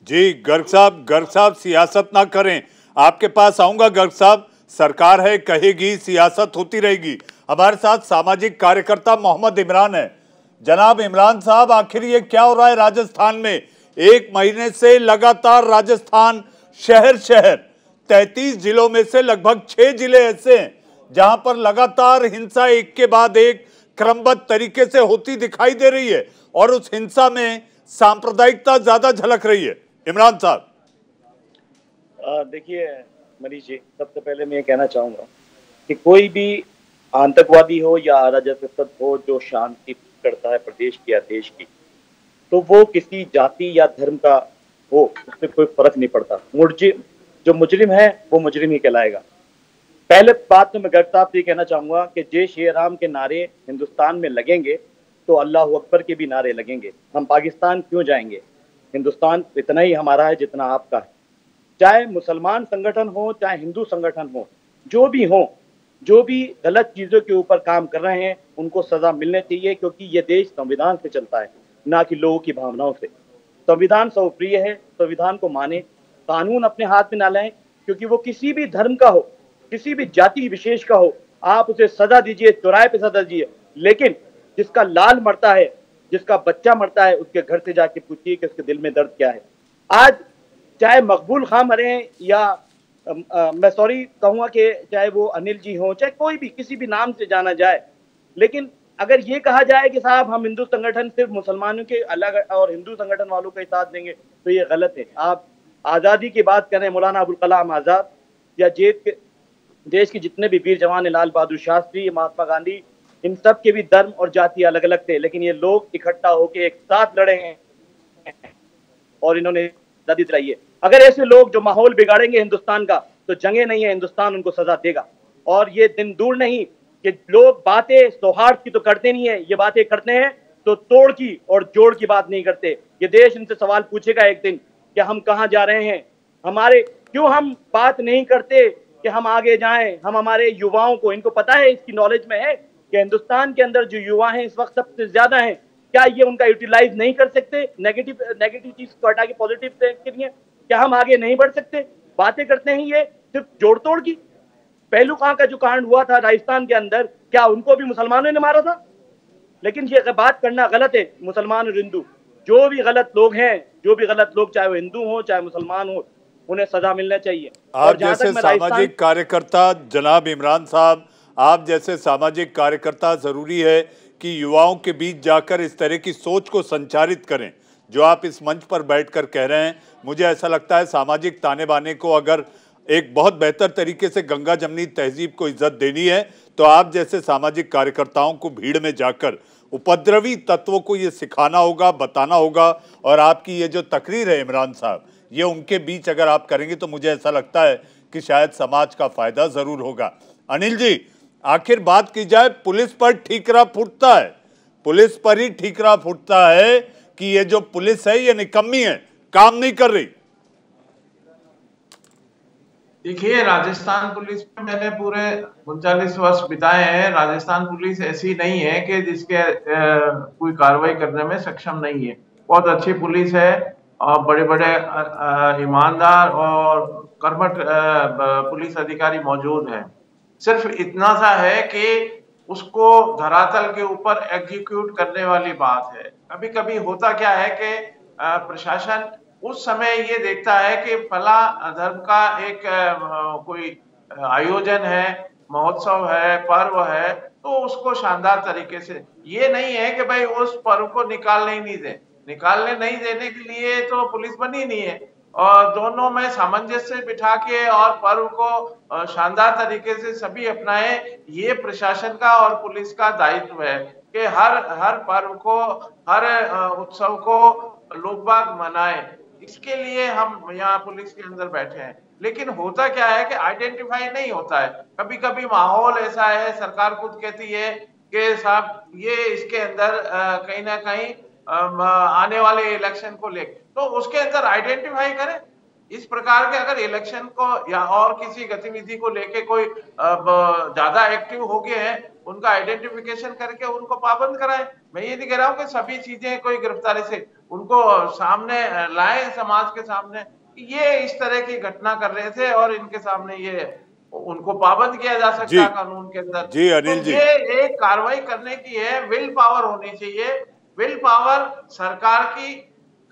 Speaker 1: जी गर्ग साहब गर्ग साहब सियासत ना करें। आपके पास आऊँगा गर्ग साहब। सरकार है, कहेगी, सियासत होती रहेगी। हमारे साथ सामाजिक कार्यकर्ता मोहम्मद इमरान है। जनाब इमरान साहब, आखिर ये क्या हो रहा है राजस्थान में? एक महीने से लगातार राजस्थान शहर शहर। 33 जिलों में से लगभग छह ज़िले ऐसे हैं, जहाँ पर लगातार हिंसा एक के बाद एक क्रमबद्ध तरीके से होती दिखाई दे रही है और उस हिंसा में सांप्रदायिकता ज़्यादा झलक रही है। इमरान साहब।
Speaker 11: देखिए, मनीष जी, सबसे पहले मैं ये कहना चाहूँगा कि कोई भी आतंकवादी हो या अराजक हो जो शांति करता है प्रदेश की या देश की तो वो किसी जाति या धर्म का हो, उससे कोई फ़र्क नहीं पड़ता। मुर्जिम जो मुजरिम है, वो मुजरिम ही कहलाएगा। पहले बात तो मैं गर्ग साहब से कहना चाहूँगा कि जय श्री राम के नारे हिंदुस्तान में लगेंगे तो अल्लाह अकबर के भी नारे लगेंगे। हम पाकिस्तान क्यों जाएँगे? हिंदुस्तान इतना ही हमारा है जितना आपका है। चाहे मुसलमान संगठन हो, चाहे हिंदू संगठन हो, जो भी हो, जो भी गलत चीज़ों के ऊपर काम कर रहे हैं, उनको सजा मिलने चाहिए, क्योंकि ये देश संविधान से चलता है, ना कि लोगों की भावनाओं से। संविधान सर्वप्रिय है, संविधान को माने, कानून अपने हाथ में ना लाए क्योंकि वो किसी भी धर्म का हो, किसी भी जाति विशेष का हो, आप उसे सजा दीजिए, चौराहे पे सजा दीजिए, लेकिन जिसका लाल मरता है, जिसका बच्चा मरता है, उसके घर से जाके पूछिए कि उसके दिल में दर्द क्या है। आज चाहे मकबूल खां मरे या आ, आ, मैं सॉरी कहूँगा कि चाहे वो अनिल जी हो चाहे कोई भी किसी भी नाम से जाना जाए। लेकिन अगर ये कहा जाए कि साहब हम हिंदू संगठन सिर्फ़ मुसलमानों के अलग और हिंदू संगठन वालों का साथ देंगे तो ये गलत है। आप आज़ादी की बात करें मौलाना अबुल कलाम आज़ाद या जेब के देश के जितने भी वीर जवान लाल बहादुर शास्त्री महात्मा गांधी इन सब के भी धर्म और जाति अलग अलग थे लेकिन ये लोग इकट्ठा होकर एक साथ लड़े हैं और इन्होंने दिलाई है अगर ऐसे लोग जो माहौल बिगाड़ेंगे हिंदुस्तान का तो जंगे नहीं है, हिंदुस्तान उनको सजा देगा। और ये दिन दूर नहीं कि लोग बातें सौहार्द की तो करते नहीं है, ये बातें करते हैं तो तोड़ की और जोड़ की बात नहीं करते। ये देश इनसे सवाल पूछेगा एक दिन कि हम कहाँ जा रहे हैं? हमारे, क्यों हम बात नहीं करते कि हम आगे जाएँ? हम हमारे युवाओं को, इनको पता है, इसकी नॉलेज में है कि हिंदुस्तान के अंदर जो युवा हैं, इस वक्त सबसे ज़्यादा हैं क्या ये उनका यूटिलाइज नहीं कर सकते? नेगेटिव नेगेटिव चीज़ को हटा के पॉजिटिव के लिए क्या हम आगे नहीं बढ़ सकते? बातें करते हैं ये सिर्फ़ जोड़ तोड़ की। पहलू खां का जो कांड हुआ था राजस्थान के अंदर क्या उनको भी मुसलमानों ने मारा था? लेकिन ये बात करना गलत है मुसलमान और हिंदू जो भी गलत लोग हैं जो भी गलत लोग चाहे वो हिंदू हो चाहे मुसलमान हो उन्हें सजा मिलना चाहिए।
Speaker 1: आप जैसे सामाजिक कार्यकर्ता जनाब इमरान साहब आप जैसे सामाजिक कार्यकर्ता ज़रूरी है कि युवाओं के बीच जाकर इस तरह की सोच को संचारित करें, जो आप इस मंच पर बैठकर कह रहे हैं। मुझे ऐसा लगता है सामाजिक ताने बाने को अगर एक बहुत बेहतर तरीके से गंगा जमनी तहजीब को इज़्ज़त देनी है तो आप जैसे सामाजिक कार्यकर्ताओं को भीड़ में जाकर उपद्रवी तत्वों को ये सिखाना होगा, बताना होगा, और आपकी ये जो तकरीर है इमरान साहब, ये उनके बीच अगर आप करेंगे तो मुझे ऐसा लगता है कि शायद समाज का फ़ायदा ज़रूर होगा। अनिल जी आखिर बात की जाए, पुलिस पर ठीकरा फूटता है। पुलिस पर ही ठीकरा फूटता है कि ये जो पुलिस है, ये निकम्मी है, काम नहीं कर रही।
Speaker 7: देखिए, राजस्थान पुलिस में मैंने पूरे उनचालीस वर्ष बिताए हैं। राजस्थान पुलिस ऐसी नहीं है कि जिसके कोई कार्रवाई करने में सक्षम नहीं है। बहुत अच्छी पुलिस है और बड़े बड़े ईमानदार और कर्मठ पुलिस अधिकारी मौजूद हैं। सिर्फ़ इतना सा है कि उसको धरातल के ऊपर एग्जीक्यूट करने वाली बात है। कभी कभी होता क्या है कि प्रशासन उस समय ये देखता है कि फला धर्म का एक कोई आयोजन है, महोत्सव है, पर्व है तो उसको शानदार तरीके से। ये नहीं है कि भाई उस पर्व को निकालने ही नहीं दे। निकालने नहीं देने के लिए तो पुलिस बनी नहीं है। और दोनों में सामंजस्य बिठा के और पर्व को शानदार तरीके से सभी अपनाए, ये प्रशासन का और पुलिस का दायित्व है कि हर हर पर्व को, हर उत्सव को लोग बाग मनाए। इसके लिए हम यहाँ पुलिस के अंदर बैठे हैं। लेकिन होता क्या है कि आइडेंटिफाई नहीं होता है। कभी कभी माहौल ऐसा है, सरकार खुद कहती है कि साहब, ये इसके अंदर कहीं ना कहीं आने वाले इलेक्शन को लेकर तो उसके अंदर आइडेंटिफाई करें। इस प्रकार के अगर इलेक्शन को या और किसी गतिविधि को लेके कोई ज़्यादा एक्टिव हो गए हैं उनका आइडेंटिफिकेशन करके उनको पाबंद कराएँ। मैं ये नहीं कह रहा हूँ कि सभी चीज़ें कोई गिरफ्तारी से उनको सामने लाए समाज के सामने। ये इस तरह की घटना कर रहे थे और इनके सामने ये उनको पाबंद किया जा सकता है कानून के अंदर।
Speaker 1: जी अनिल तो जी।
Speaker 7: ये एक कार्रवाई करने की है। विल पावर होनी चाहिए। विल पावर सरकार की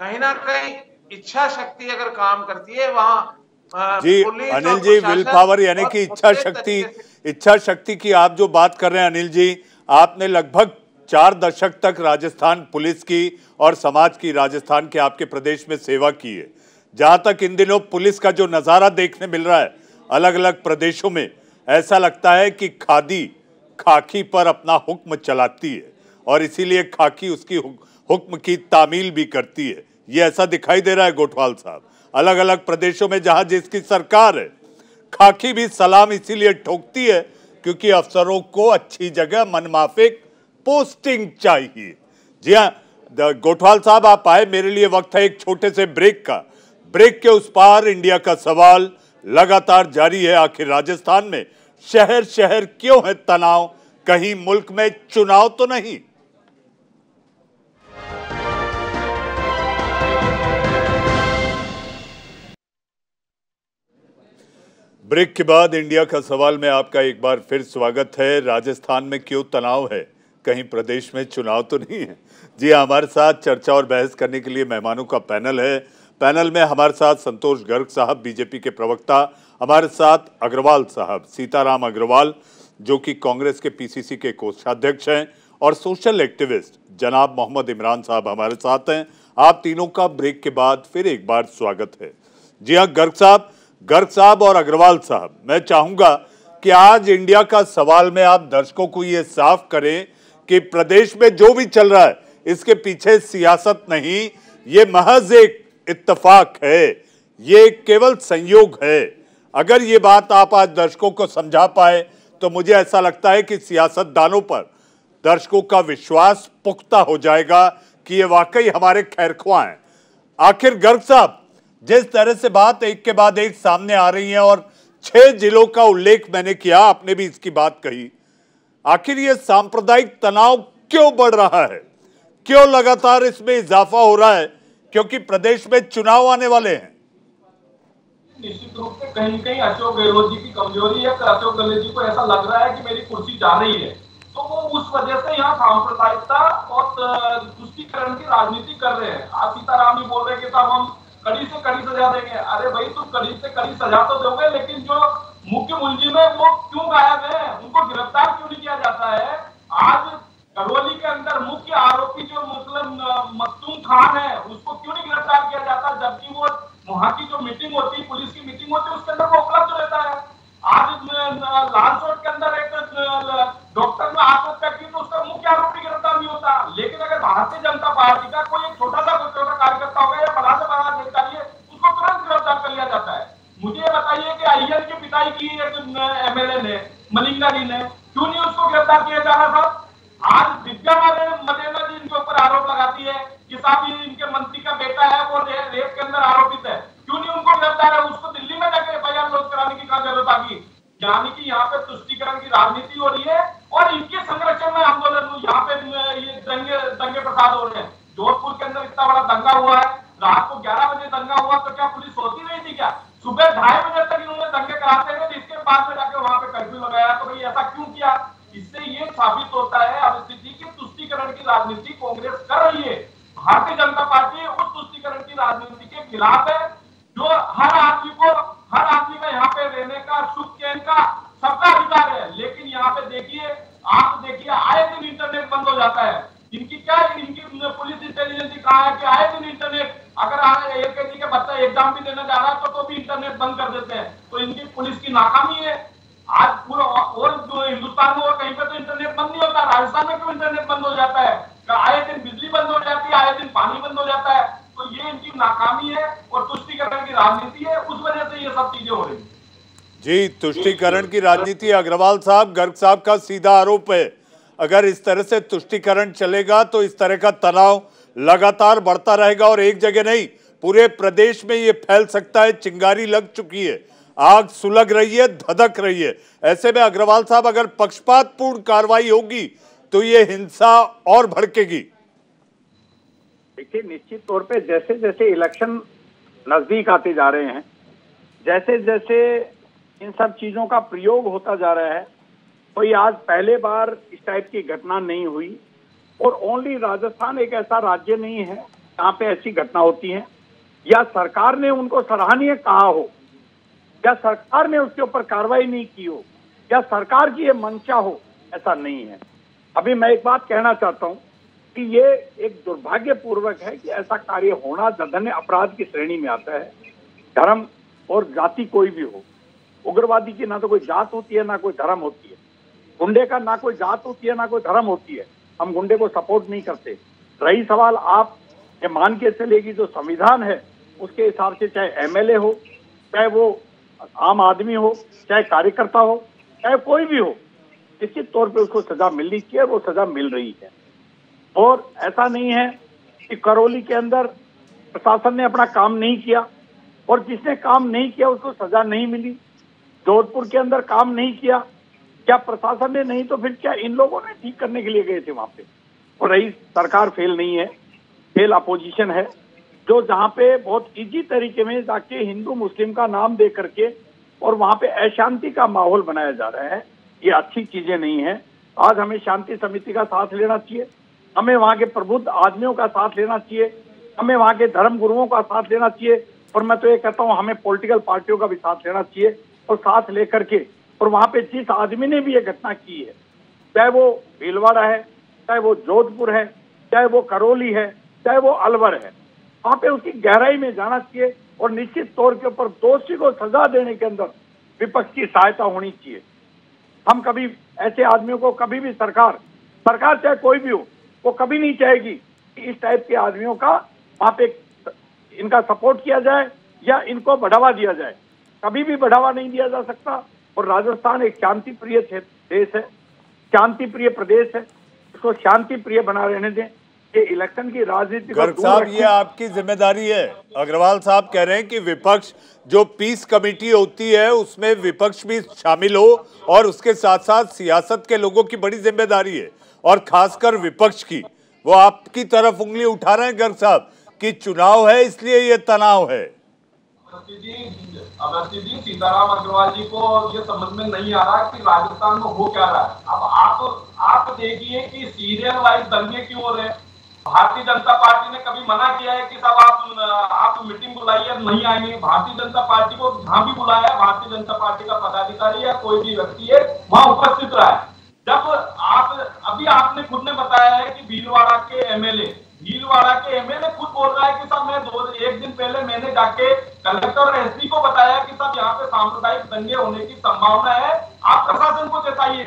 Speaker 7: कहीं ना कहीं इच्छा शक्ति अगर काम करती है वहाँ
Speaker 1: जी अनिल जी विल पावर यानी कि इच्छा शक्ति इच्छा शक्ति की आप जो बात कर रहे हैं अनिल जी आपने लगभग चार दशक तक राजस्थान पुलिस की और समाज की राजस्थान के आपके प्रदेश में सेवा की है। जहाँ तक इन दिनों पुलिस का जो नज़ारा देखने मिल रहा है अलग अलग प्रदेशों में ऐसा लगता है कि खादी खाकी पर अपना हुक्म चलाती है। और इसीलिए खाकी उसकी हुक्म की तामील भी करती है। ये ऐसा दिखाई दे रहा है गोठवाल साहब। अलग अलग प्रदेशों में जहाँ जिसकी सरकार है, खाकी भी सलाम इसीलिए ठोकती है क्योंकि अफसरों को अच्छी जगह मनमाफिक पोस्टिंग चाहिए। जी हाँ गोठवाल साहब, आप आए, मेरे लिए वक्त है एक छोटे से ब्रेक का। ब्रेक के उस पार इंडिया का सवाल लगातार जारी है आखिर राजस्थान में। शहर शहर क्यों है तनाव? कहीं मुल्क में चुनाव तो नहीं। ब्रेक के बाद इंडिया का सवाल में आपका एक बार फिर स्वागत है। राजस्थान में क्यों तनाव है? कहीं प्रदेश में चुनाव तो नहीं है। जी हाँ, हमारे साथ चर्चा और बहस करने के लिए मेहमानों का पैनल है। पैनल में हमारे साथ संतोष गर्ग साहब बीजेपी के प्रवक्ता हमारे साथ अग्रवाल साहब सीताराम अग्रवाल जो कि कांग्रेस के पीसीसी के कोषाध्यक्ष हैं और सोशल एक्टिविस्ट जनाब मोहम्मद इमरान साहब हमारे साथ हैं। आप तीनों का ब्रेक के बाद फिर एक बार स्वागत है। जी हाँ गर्ग साहब गर्ग साहब और अग्रवाल साहब, मैं चाहूँगा कि आज इंडिया का सवाल में आप दर्शकों को ये साफ़ करें कि प्रदेश में जो भी चल रहा है, इसके पीछे सियासत नहीं, ये महज एक इत्तफाक है, ये केवल संयोग है। अगर ये बात आप आज दर्शकों को समझा पाए तो मुझे ऐसा लगता है कि सियासतदानों पर दर्शकों का विश्वास पुख्ता हो जाएगा कि ये वाकई हमारे खैरख्वा हैं। आखिर गर्ग साहब जिस तरह से बात एक के बाद एक सामने आ रही है और छह जिलों का उल्लेख मैंने किया, आपने भी इसकी बात कही। आखिर ये सांप्रदायिक तनाव क्यों बढ़ रहा है? क्यों लगातार इसमें इजाफा हो रहा है? क्योंकि प्रदेश में चुनाव आने वाले हैं।
Speaker 9: निश्चित रूप से कहीं कहीं अशोक गहलोत जी की कमज़ोरी है अशोक गहलोत जी को ऐसा लग रहा है कि मेरी कुर्सी जा रही है। तो वो उस वजह से यहाँ सांप्रदायिकता और तुष्टिकरण की राजनीति कर रहे हैं। आज सीताराम जी बोल रहे कि साहब हम कड़ी से कड़ी सजा देंगे। अरे भाई, तुम कड़ी से कड़ी सजा तो दोगे, लेकिन जो मुख्य मुलजिम है वो क्यों गायब है? उनको गिरफ़्तार क्यों नहीं किया जाता है? आज करौली के अंदर मुख्य आरोपी जो मुस्लिम मखतूम खान है, उसको क्यों नहीं गिरफ़्तार किया जाता? जबकि वो वहाँ की जो मीटिंग होती है पुलिस की मीटिंग होती है उसके अंदर वो उपलब्ध रहता है। आज लाल चौक के अंदर एक डॉक्टर ने आत्महत्या की तो उसका मुख्य आरोपी गिरफ़्तार नहीं होता। लेकिन अगर भारतीय जनता पार्टी का कोई छोटा सा छोटा कार्यकर्ता होगा या से बड़ा अधिकारी है उसको तुरंत गिरफ़्तार कर लिया जाता है मुझे बताइए कि अय्यर के पिताई की एक एमएलए ने, मलिंगा जी ने। क्यों नहीं उसको गिरफ़्तार किया जा रहा था आज दिव्या मलेना जी इनके ऊपर आरोप लगाती है कि साहब ये इनके मंत्री का बेटा है वो रेप के अंदर आरोपित है क्यों नहीं उनको गिरफ़्तार है उसको दिल्ली में जाकर एफ़ आई कराने की क्या ज़रूरत आ गई यानी कि यहाँ पे तुष्टिकरण की राजनीति हो रही है और इनके संरक्षण में आंदोलन यहाँ पे ये दंगे दंगे प्रसाद हो रहे हैं जोधपुर के अंदर इतना बड़ा दंगा हुआ है रात को 11 बजे दंगा हुआ तो क्या पुलिस सोती नहीं थी क्या सुबह ढाई बजे तक इन्होंने दंगे कराते थे इसके बाद में जाके वहाँ पे कर्फ्यू लगाया तो भाई ऐसा क्यों किया इससे ये साबित होता है अब स्थिति की तुष्टिकरण की राजनीति कांग्रेस कर रही है भारतीय जनता पार्टी उस तुष्टिकरण की राजनीति के खिलाफ है जो हर आदमी को हर आदमी का यहाँ पे रहने का सुख चैन का सबका अधिकार है लेकिन यहाँ पे देखिए आप देखिए आए दिन इंटरनेट बंद हो जाता है इनकी क्या इनकी पुलिस इंटेलिजेंस कहा है कि आए दिन इंटरनेट अगर एक के बच्चा एग्ज़ाम भी देने जा रहा है तो, तो भी इंटरनेट बंद कर देते हैं तो इनकी पुलिस की नाकामी है आज पूरा और जो हिंदुस्तान में और कहीं पे तो इंटरनेट बंद नहीं होता राजस्थान में क्यों इंटरनेट बंद हो जाता है आए दिन बिजली बंद हो जाती है आए दिन पानी बंद हो जाता है तो ये इनकी नाकामी है और तुष्टिकरण की राजनीति है उस वजह से ये सब चीज़ें हो रही
Speaker 1: जी तुष्टिकरण की राजनीति, अग्रवाल साहब, गर्ग साहब का सीधा आरोप है। अगर इस तरह से तुष्टिकरण चलेगा तो इस तरह का तनाव लगातार बढ़ता रहेगा और एक जगह नहीं, पूरे प्रदेश में ये फैल सकता है। चिंगारी लग चुकी है, आग सुलग रही है, धधक रही है। ऐसे में अग्रवाल साहब, अगर पक्षपातपूर्ण कार्रवाई होगी तो ये हिंसा और भड़केगी।
Speaker 10: देखिए, निश्चित तौर पे जैसे जैसे इलेक्शन नज़दीक आते जा रहे हैं जैसे जैसे इन सब चीज़ों का प्रयोग होता जा रहा है। कोई आज पहले बार इस टाइप की घटना नहीं हुई और ओनली राजस्थान एक ऐसा राज्य नहीं है जहाँ पे ऐसी घटना होती है। या सरकार ने उनको सराहनीय कहा हो, या सरकार ने उसके ऊपर कार्रवाई नहीं की हो, या सरकार की ये मंशा हो, ऐसा नहीं है। अभी मैं एक बात कहना चाहता हूँ कि ये एक दुर्भाग्यपूर्वक है कि ऐसा कार्य होना जघन्य अपराध की श्रेणी में आता है, धर्म और जाति कोई भी हो। उग्रवादी की ना तो कोई जात होती है, ना कोई धर्म होती है। गुंडे का ना कोई जात होती है, ना कोई धर्म होती है। हम गुंडे को सपोर्ट नहीं करते। रही सवाल आप, ये मान के चलेगी जो संविधान है, उसके हिसाब से चाहे एमएलए हो, चाहे वो आम आदमी हो, चाहे कार्यकर्ता हो, चाहे कोई भी हो, निश्चित तौर पे उसको सजा मिलनी चाहिए, वो सजा मिल रही है। और ऐसा नहीं है कि करौली के अंदर प्रशासन ने अपना काम नहीं किया, और जिसने काम नहीं किया, उसको सजा नहीं मिली। जोधपुर के अंदर काम नहीं किया, क्या प्रशासन ने नहीं तो फिर क्या इन लोगों ने ठीक करने के लिए गए थे वहाँ पे? और रही, सरकार फेल नहीं है, फेल अपोजिशन है, जो जहाँ पे बहुत इजी तरीके में जाके हिंदू, मुस्लिम का नाम दे करके और वहाँ पे अशांति का माहौल बनाया जा रहा है, ये अच्छी चीज़ें नहीं है। आज हमें शांति समिति का साथ लेना चाहिए, हमें वहाँ के प्रबुद्ध आदमियों का साथ लेना चाहिए, हमें वहाँ के धर्म गुरुओं का साथ लेना चाहिए, और मैं तो ये कहता हूँ, हमें पॉलिटिकल पार्टियों का भी साथ लेना चाहिए। और साथ लेकर के, और वहाँ पे जिस आदमी ने भी ये घटना की है, चाहे वो भीलवाड़ा है, चाहे वो जोधपुर है, चाहे वो करौली है, चाहे वो अलवर है, वहाँ पे उसकी गहराई में जाना चाहिए और निश्चित तौर के ऊपर दोषी को सजा देने के अंदर विपक्ष की सहायता होनी चाहिए। हम कभी ऐसे आदमियों को कभी भी सरकार सरकार चाहे कोई भी हो, वो कभी नहीं चाहेगी कि इस टाइप के आदमियों का वहाँ पे इनका सपोर्ट किया जाए या इनको बढ़ावा दिया जाए। कभी भी बढ़ावा नहीं दिया जा सकता। और राजस्थान एक शांति प्रिय देश है। शांति प्रिय प्रदेश है। इसको शांति प्रिय बना रहने दें। ये इलेक्शन की राजनीति
Speaker 1: साहब ये आपकी ज़िम्मेदारी है। अग्रवाल साहब कह रहे हैं कि विपक्ष जो पीस कमेटी होती है उसमें विपक्ष भी शामिल हो और उसके साथ साथ सियासत के लोगों की बड़ी ज़िम्मेदारी है और खासकर विपक्ष की। वो आपकी तरफ़ उंगली उठा रहे हैं गर्ग साहब कि चुनाव है इसलिए ये तनाव है।
Speaker 9: सीताराम अग्रवाल जी को ये समझ में नहीं आ रहा कि राजस्थान में हो क्या रहा है। अब आप आप देखिए कि सीरियल वाइज दंगे क्यों हो रहे हैं? भारतीय जनता पार्टी ने कभी मना किया है कि साहब आप आप मीटिंग बुलाइए नहीं आएँगे भारतीय जनता पार्टी को जहाँ भी बुलाया भारतीय जनता पार्टी का पदाधिकारी या कोई भी व्यक्ति है, वहाँ उपस्थित रहा है। जब आप, अभी आपने खुद ने बताया है कि भीलवाड़ा के एमएलए भीलवाड़ा के एमएलए खुद बोल रहा है कि साहब, मैं दो एक दिन पहले मैंने जाके कलेक्टर और एसपी को बताया कि साहब, यहाँ पे सांप्रदायिक दंगे होने की संभावना है। आप प्रशासन को चेताइए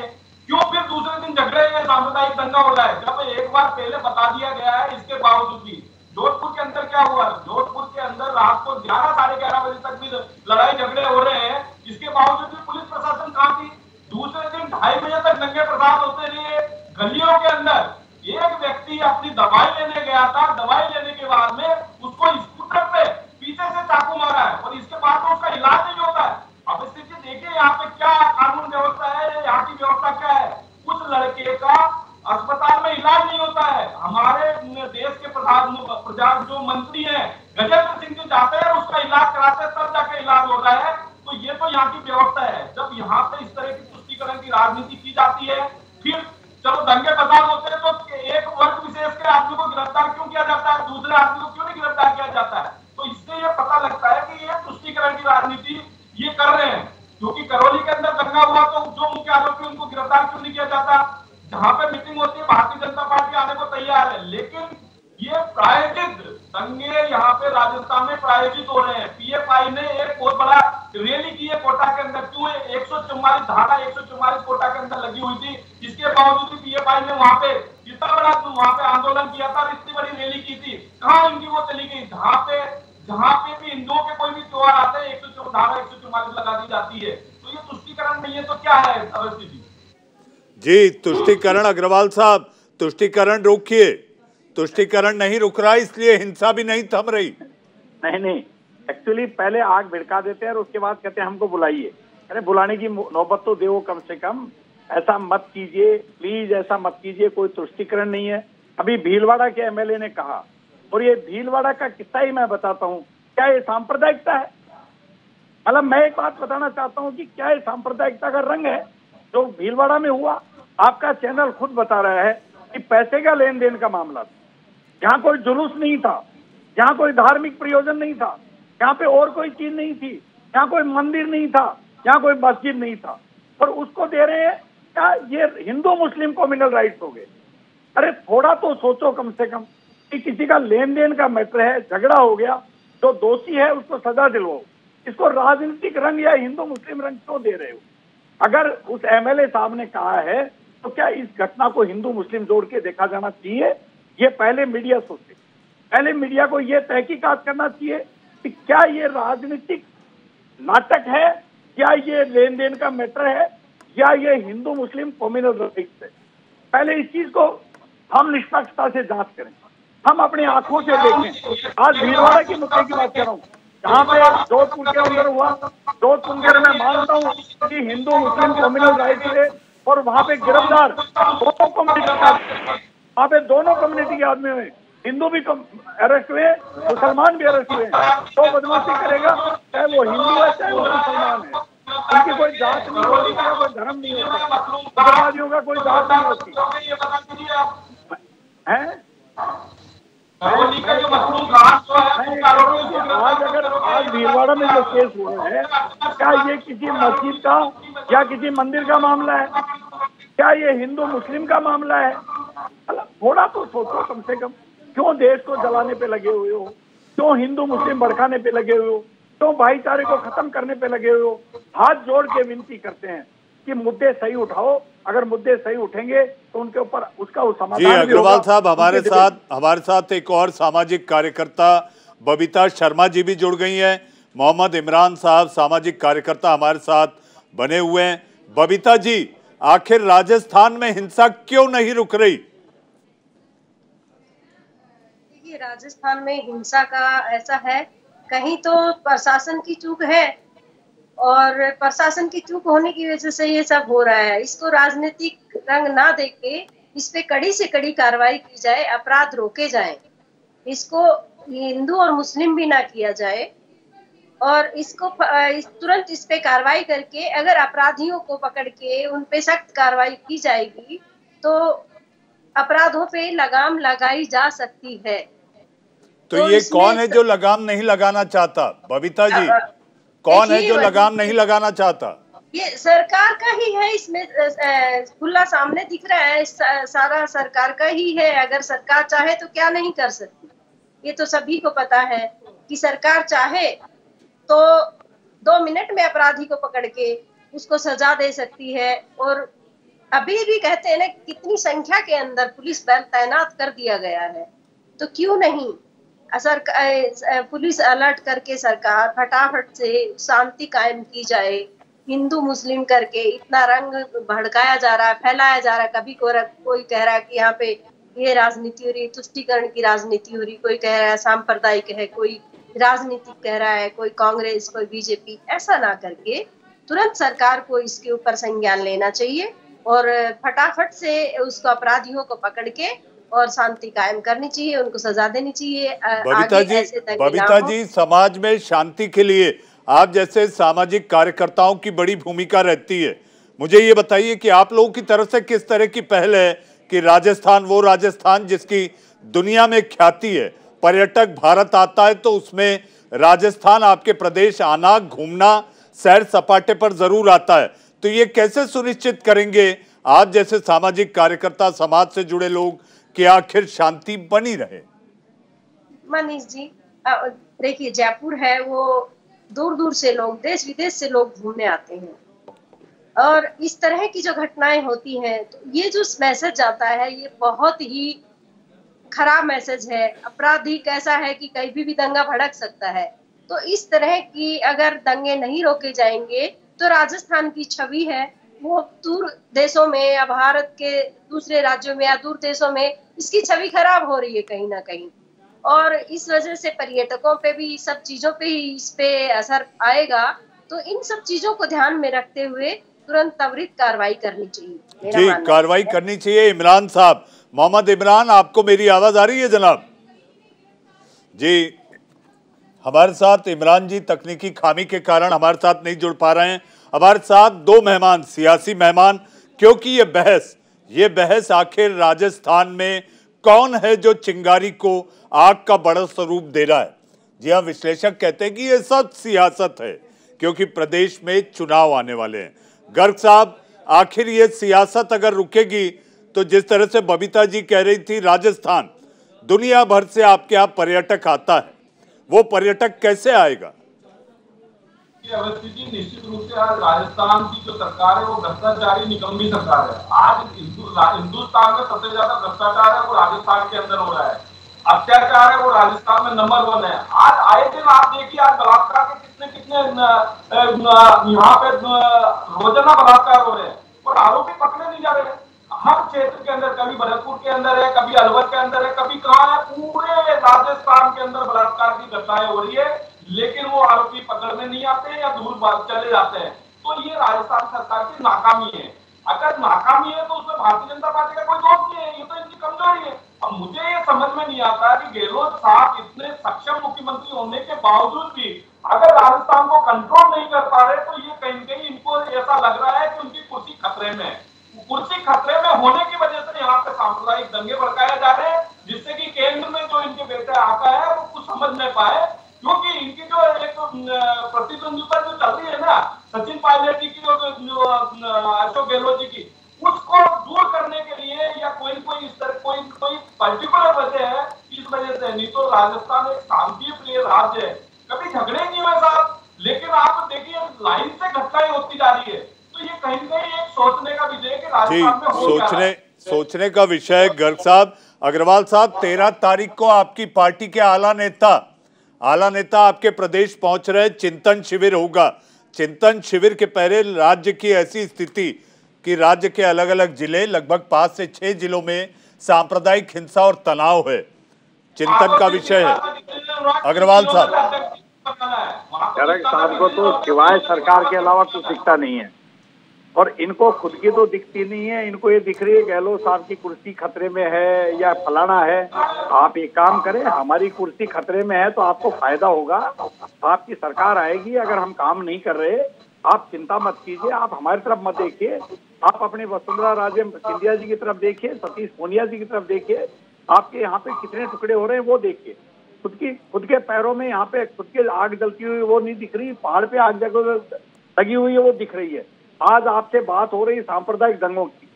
Speaker 9: क्यों फिर दूसरे दिन झगड़े या सामुदायिक दंगा हो रहा है? जब एक बार पहले बता दिया गया है, इसके बावजूद भी। जोधपुर के अंदर क्या हुआ? जोधपुर के अंदर रात को ग्यारह, साढ़े ग्यारह बजे तक भी लड़ाई झगड़े हो रहे हैं। इसके बावजूद भी पुलिस प्रशासन कहाँ थी? दूसरे दिन ढाई बजे तक नंगे प्रसाद होते रहे। गलियों के अंदर एक व्यक्ति अपनी दवाई लेने गया था दवाई लेने के बाद में उसको स्कूटर पे पीछे से चाकू मारा है और इसके बाद में उसका इलाज नहीं होता है अब स्थिति देखिए यहाँ पे क्या कानून व्यवस्था है यहाँ की व्यवस्था क्या है उस लड़के का अस्पताल में इलाज नहीं होता है हमारे देश के प्रधान प्रजा जो मंत्री हैं गजेंद्र सिंह जी जाते हैं उसका इलाज कराते हैं तब जाके इलाज हो रहा है तो ये तो यहाँ की व्यवस्था है जब यहाँ पे इस तरह की तुष्टिकरण की राजनीति की जाती है फिर चलो दंगे फसाद होते हैं तो एक वर्ग विशेष के आदमी को गिरफ़्तार क्यों किया जाता है दूसरे आदमी को क्यों नहीं गिरफ़्तार किया जाता है तो इससे ये पता लगता है कि ये तुष्टिकरण की राजनीति ये कर रहे हैं क्योंकि करौली के अंदर दंगा हुआ तो जो मुख्य आरोपी उनको गिरफ़्तार क्यों नहीं किया जाता जहाँ पे मीटिंग होती है भारतीय जनता पार्टी आने को तैयार है लेकिन ये प्रायोजित दंगे यहाँ पे राजस्थान में प्रायोजित हो रहे हैं पीएफआई ने एक बहुत बड़ा रैली की है कोटा के अंदर क्यों एक सौ चौवालीस धारा एक सौ चौवालीस कोटा के अंदर लगी हुई थी इसके बावजूद भी पीएफआई ने वहाँ पे इतना बड़ा वहाँ पे आंदोलन किया था और इतनी बड़ी रैली की थी कहा उनकी वो चली गई जहाँ पे जहाँ पे भी हिंदुओं के कोई भी त्योहार आते हैं एक सौ धारा एक सौ चौवालीस लगा दी जाती है तो ये तुष्टिकरण नहीं है तो क्या है अवस्थी जी
Speaker 1: जी तुष्टिकरण अग्रवाल साहब, तुष्टिकरण रोकिए। तुष्टिकरण नहीं रुक रहा, इसलिए हिंसा भी नहीं थम रही।
Speaker 10: नहीं नहीं एक्चुअली पहले आग भिड़का देते हैं और उसके बाद कहते हैं हमको बुलाइए। अरे, बुलाने की नौबत तो दो कम से कम। ऐसा मत कीजिए प्लीज़ ऐसा मत कीजिए, कोई तुष्टिकरण नहीं है। अभी भीलवाड़ा के एमएलए ने कहा, और ये भीलवाड़ा का किस्सा ही मैं बताता हूँ। क्या ये सांप्रदायिकता है? मतलब मैं एक बात बताना चाहता हूँ कि क्या ये सांप्रदायिकता का रंग है जो भीलवाड़ा में हुआ? आपका चैनल खुद बता रहा है कि पैसे का लेन देन का मामला था। यहाँ कोई जुलूस नहीं था यहाँ कोई धार्मिक प्रयोजन नहीं था यहाँ पे और कोई चीज़ नहीं थी यहाँ कोई मंदिर नहीं था यहाँ कोई मस्जिद नहीं था। और उसको दे रहे हैं, क्या ये हिंदू मुस्लिम कॉम्युनल राइट्स हो गए? अरे थोड़ा तो सोचो कम से कम कि किसी का लेन देन का मैटर है, झगड़ा हो गया, जो दोषी है उसको सजा दिलवाओ। इसको राजनीतिक रंग या हिंदू मुस्लिम रंग क्यों तो दे रहे हो? अगर उस एमएलए साहब ने कहा है तो क्या इस घटना को हिंदू मुस्लिम जोड़ के देखा जाना चाहिए? ये पहले मीडिया सोचे पहले मीडिया को ये तहकीकात करना चाहिए कि क्या ये राजनीतिक नाटक है? क्या ये लेन देन का मैटर है? या ये हिंदू मुस्लिम कॉम्युनल राइट्स है? पहले इस चीज़ को हम निष्पक्षता से जाँच करें। हम अपनी आँखों से देखें। आज भीलवाड़ा के मुद्दे की बात कर रहा हूँ। जहाँ पे जोधपुर के अंदर हुआ, जोधपुर मैं मानता हूँ कि हिंदू मुस्लिम कम्युनल राइट थे और वहाँ पे गिरफ़्तार दोनों कम्युनिटी वहाँ पे दोनों कम्युनिटी के आदमी हुए हिंदू भी अरेस्ट हुए, मुसलमान भी अरेस्ट हुए तो बदमाशी करेगा, चाहे वो हिंदू है, चाहे वो मुसलमान है। उनकी कोई जात नहीं होती है, कोई धर्म नहीं होता उग्रवादियों का कोई जात नहीं होती। है? आज अगर आज भीलवाड़ा में जो केस हुए हैं, क्या ये किसी मस्जिद का या किसी मंदिर का मामला है? क्या ये हिंदू मुस्लिम का मामला है? थोड़ा तो सोचो कम से कम, क्यों देश को जलाने पे लगे हुए हो? क्यों हिंदू मुस्लिम भड़काने पे लगे हुए हो? क्यों भाईचारे को खत्म करने पे लगे हुए हो? हाथ जोड़ के विनती करते हैं। कि मुद्दे सही उठाओ। अगर मुद्दे सही उठेंगे तो उनके ऊपर उसका समाधान
Speaker 1: जी अग्रवाल साहब हमारे साथ हमारे साथ एक और सामाजिक कार्यकर्ता बबीता शर्मा जी भी जुड़ गई हैं। मोहम्मद इमरान साहब सामाजिक कार्यकर्ता हमारे साथ बने हुए हैं। बबीता जी आखिर राजस्थान में हिंसा क्यों नहीं रुक रही?
Speaker 12: राजस्थान में हिंसा का ऐसा है कहीं तो प्रशासन की चूक है और प्रशासन की चूक होने की वजह से ये सब हो रहा है। इसको राजनीतिक रंग ना देके इस पे कड़ी से कड़ी कार्रवाई की जाए अपराध रोके जाए। इसको हिंदू और मुस्लिम भी ना किया जाए और इसको तुरंत इस पे कार्रवाई करके अगर अपराधियों को पकड़ के उन पे सख्त कार्रवाई की जाएगी तो अपराधों पे लगाम लगाई जा सकती है।
Speaker 1: तो, तो ये कौन है जो लगाम नहीं लगाना चाहता? बबीता जी। कौन है जो लगाम नहीं लगाना चाहता?
Speaker 12: ये सरकार का ही है इसमें खुला सामने दिख रहा है सारा सरकार का ही है अगर सरकार चाहे तो क्या नहीं कर सकती? ये तो सभी को पता है कि सरकार चाहे तो दो मिनट में अपराधी को पकड़ के उसको सजा दे सकती है और अभी भी कहते हैं ना कितनी संख्या के अंदर पुलिस बल तैनात कर दिया गया है तो क्यों नहीं? सर पुलिस अलर्ट करके सरकार फटाफट से शांति कायम की जाए। हिंदू, मुस्लिम करके इतना रंग भड़काया जा रहा है फैलाया जा रहा है कभी को कोई कह रहा है कि यहाँ पे ये राजनीति हो रही, तुष्टिकरण की राजनीति हो रही, कोई कह रहा है सांप्रदायिक है, कोई राजनीतिक कह रहा है, कोई कांग्रेस, कोई बीजेपी, ऐसा ना करके तुरंत सरकार को इसके ऊपर संज्ञान लेना चाहिए और फटाफट से उसको अपराधियों को पकड़ के और शांति कायम करनी चाहिए उनको सजा देनी चाहिए
Speaker 1: बबीता जी बबीता जी समाज में शांति के लिए आप जैसे सामाजिक कार्यकर्ताओं की बड़ी भूमिका रहती है। मुझे ये बताइए कि आप लोगों की तरफ़ से किस तरह की पहल है कि राजस्थान वो राजस्थान जिसकी दुनिया में ख्याति है पर्यटक भारत आता है तो उसमें राजस्थान आपके प्रदेश आना घूमना सैर सपाटे पर ज़रूर आता है। तो ये कैसे सुनिश्चित करेंगे? आप जैसे सामाजिक कार्यकर्ता समाज से जुड़े लोग कि आखिर शांति बनी रहे।
Speaker 12: मनीष जी देखिए, जयपुर है, वो दूर दूर से लोग देश विदेश से लोग घूमने आते हैं। और इस तरह की जो घटनाएँ होती हैं तो ये जो मैसेज आता है, ये बहुत ही खराब मैसेज है। आपराधिक कैसा है कि कहीं भी भी दंगा भड़क सकता है। तो इस तरह की अगर दंगे नहीं रोके जाएँगे तो राजस्थान की छवि है वो दूर देशों में या भारत के दूसरे राज्यों में या दूर देशों में इसकी छवि खराब हो रही है कहीं ना कहीं। और इस वजह से पर्यटकों पे भी सब चीज़ों पे ही इस पे असर आएगा। तो इन सब चीज़ों को ध्यान में रखते हुए तुरंत त्वरित कार्रवाई करनी चाहिए।
Speaker 1: जी कार्रवाई करनी चाहिए। इमरान साहब मोहम्मद इमरान आपको मेरी आवाज़ आ रही है जनाब? जी हमारे साथ इमरान जी तकनीकी खामी के कारण हमारे साथ नहीं जुड़ पा रहे हैं। हमारे साथ दो मेहमान, सियासी मेहमान, क्योंकि ये बहस ये बहस आखिर राजस्थान में कौन है जो चिंगारी को आग का बड़ा स्वरूप दे रहा है? जी हाँ विश्लेषक कहते हैं कि ये सब सियासत है, क्योंकि प्रदेश में चुनाव आने वाले हैं। गर्ग साहब, आखिर ये सियासत अगर रुकेगी तो जिस तरह से बबीता जी कह रही थी, राजस्थान, दुनिया भर से आपके यहाँ पर्यटक आता है, वो पर्यटक कैसे आएगा?
Speaker 9: ये अवस्थी जी निश्चित रूप से आज राजस्थान की जो सरकार है, वो भ्रष्टाचारी निकम्मी सरकार है। आज हिंदुस्तान में सबसे ज़्यादा भ्रष्टाचार है, वो राजस्थान के अंदर हो रहा है। अत्याचार है, वो राजस्थान में नंबर वन है। आज आए दिन आप देखिए, आज बलात्कार के कितने कितने यहाँ पे रोज़ाना बलात्कार हो रहे हैं। और आरोपी पकड़े नहीं जा रहे हर क्षेत्र के अंदर, कभी भरतपुर के अंदर है, कभी अलवर के अंदर है, कभी कहाँ है, पूरे राजस्थान के अंदर बलात्कार की घटनाएँ हो रही है। लेकिन वो आरोपी पकड़ने नहीं आते हैं या दूर भाग चले जाते हैं। तो ये राजस्थान सरकार की नाकामी है। अगर नाकामी है तो उसमें भारतीय जनता पार्टी का कोई दोष नहीं है, ये तो इनकी कमज़ोरी है। अब मुझे ये समझ में नहीं आता कि गहलोत साहब इतने सक्षम मुख्यमंत्री होने के बावजूद भी अगर राजस्थान को कंट्रोल नहीं कर पा रहे तो ये कहीं कहीं इनको ऐसा लग रहा है कि उनकी कुर्सी खतरे में है। कुर्सी खतरे में होने की वजह से यहाँ पे सांप्रदायिक दंगे भड़काए जा रहे हैं, जिससे कि केंद्र में जो इनके बेटा आता है, वो कुछ समझ नहीं पाए क्योंकि इनकी जो एक अ, प्रतिद्वंदिता जो चल रही है ना सचिन पायलट जी की जो, अशोक गहलोत जी की उसको दूर करने के लिए या कोई कोई इस तरह कोई कोई पर्टिकुलर वजह है इस वजह से? नहीं तो राजस्थान एक शांति प्रिय राज्य है। कभी झगड़े नहीं हुए साहब लेकिन आप देखिए लाइन से घटनाएँ होती जा रही है। तो ये कहीं ना कहीं एक सोचने का विषय है कि राजस्थान में हो
Speaker 1: सोचने सोचने का विषय गर्ग साहब। अग्रवाल साहब तेरह तारीख को आपकी पार्टी के आला नेता आला नेता आपके प्रदेश पहुँच रहे चिंतन शिविर होगा। चिंतन शिविर के पहले राज्य की ऐसी स्थिति कि राज्य के अलग अलग ज़िले, लगभग पाँच से छह जिलों में सांप्रदायिक हिंसा और तनाव है। चिंतन का विषय है। अग्रवाल साहब।
Speaker 10: साहब को तो सिवाय सरकार के अलावा कुछ दिखता नहीं है। और इनको खुद की तो दिखती नहीं है, इनको ये दिख रही है गहलोत साहब की कुर्सी खतरे में है या फलाना है। आप एक काम करें, हमारी कुर्सी खतरे में है तो आपको फ़ायदा होगा। आपकी सरकार आएगी, अगर हम काम नहीं कर रहे, आप चिंता मत कीजिए, आप हमारी तरफ़ मत देखिए। आप अपने वसुंधरा राजे सिंधिया जी की तरफ़ देखिए, सतीश पूनिया जी की तरफ़ देखिए। आपके यहाँ पे कितने टुकड़े हो रहे हैं वो देखिए। खुद की, खुद के पैरों में यहाँ पे खुद के आग जलती हुई वो नहीं दिख रही, पहाड़ पे आग जगह लगी हुई है, वो दिख रही है। आज आपसे बात हो रही सांप्रदायिक दंगों की।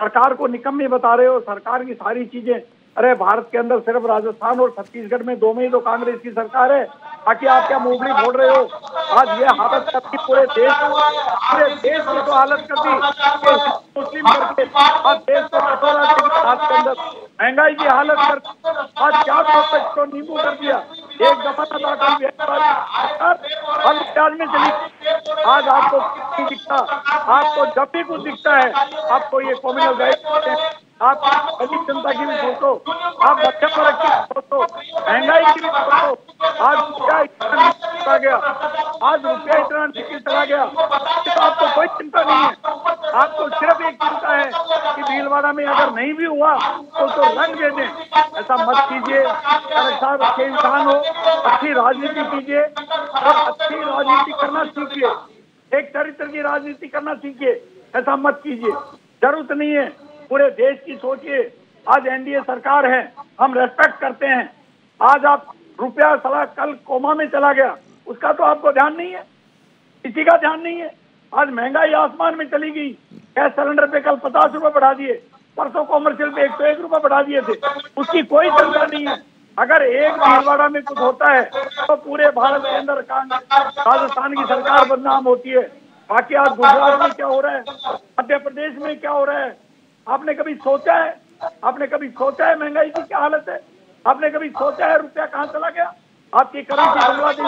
Speaker 10: सरकार को निकम्मे बता रहे हो, सरकार की सारी चीज़ें। अरे, भारत के अंदर सिर्फ़ राजस्थान और छत्तीसगढ़ में दो में ही तो कांग्रेस की सरकार है बाकी आप क्या मूंगली फोड़ रहे हो? आज ये हालत करती पूरे देश को पूरे देश की तो हालत कर दी मुस्लिम करके, आज देश को कटोरा के अंदर महँगाई की हालत कर आज क्या नींबू कर दिया? एक दफ़ा था कल हम में चली आज आपको दिखता। आपको जब भी कुछ दिखता है आपको ये कॉम्युनल राइट आप गरीब जनता की भी सोचो आप बच्चे पर की सोचो महँगाई की भी सोचो आज रुपया इतना चला गया। आज रुपया इतना नीचे चला गया। तो आपको कोई चिंता नहीं है। आपको सिर्फ़ एक चिंता है कि भीलवाड़ा में अगर नहीं भी हुआ तो तो रंग दे दें। ऐसा मत कीजिए। साहब, अच्छे इंसान हो, अच्छी राजनीति कीजिए। और अच्छी राजनीति करना सीखिए। एक चरित्र की राजनीति करना सीखिए। ऐसा मत कीजिए। ज़रूरत नहीं है। पूरे देश की सोचिए, आज एनडीए सरकार है, हम रेस्पेक्ट करते हैं। आज आप रुपया सला कल कोमा में चला गया, उसका तो आपको ध्यान नहीं है, किसी का ध्यान नहीं है। आज महँगाई आसमान में चली गई, गैस सिलेंडर पे कल पचास रुपए बढ़ा दिए, परसों कॉमर्शियल पे एक सौ एक रुपए बढ़ा दिए थे, उसकी कोई चिंता नहीं है। अगर एक भीलवाड़ा में कुछ होता है तो पूरे भारत के अंदर राजस्थान की सरकार बदनाम होती है। बाकी आज गुजरात में क्या हो रहा है, मध्य प्रदेश में क्या हो रहा है आपने कभी सोचा है? आपने कभी सोचा है महँगाई की क्या हालत है? आपने कभी सोचा है रुपया कहाँ चला गया? आपकी करेंसी बांग्लादेश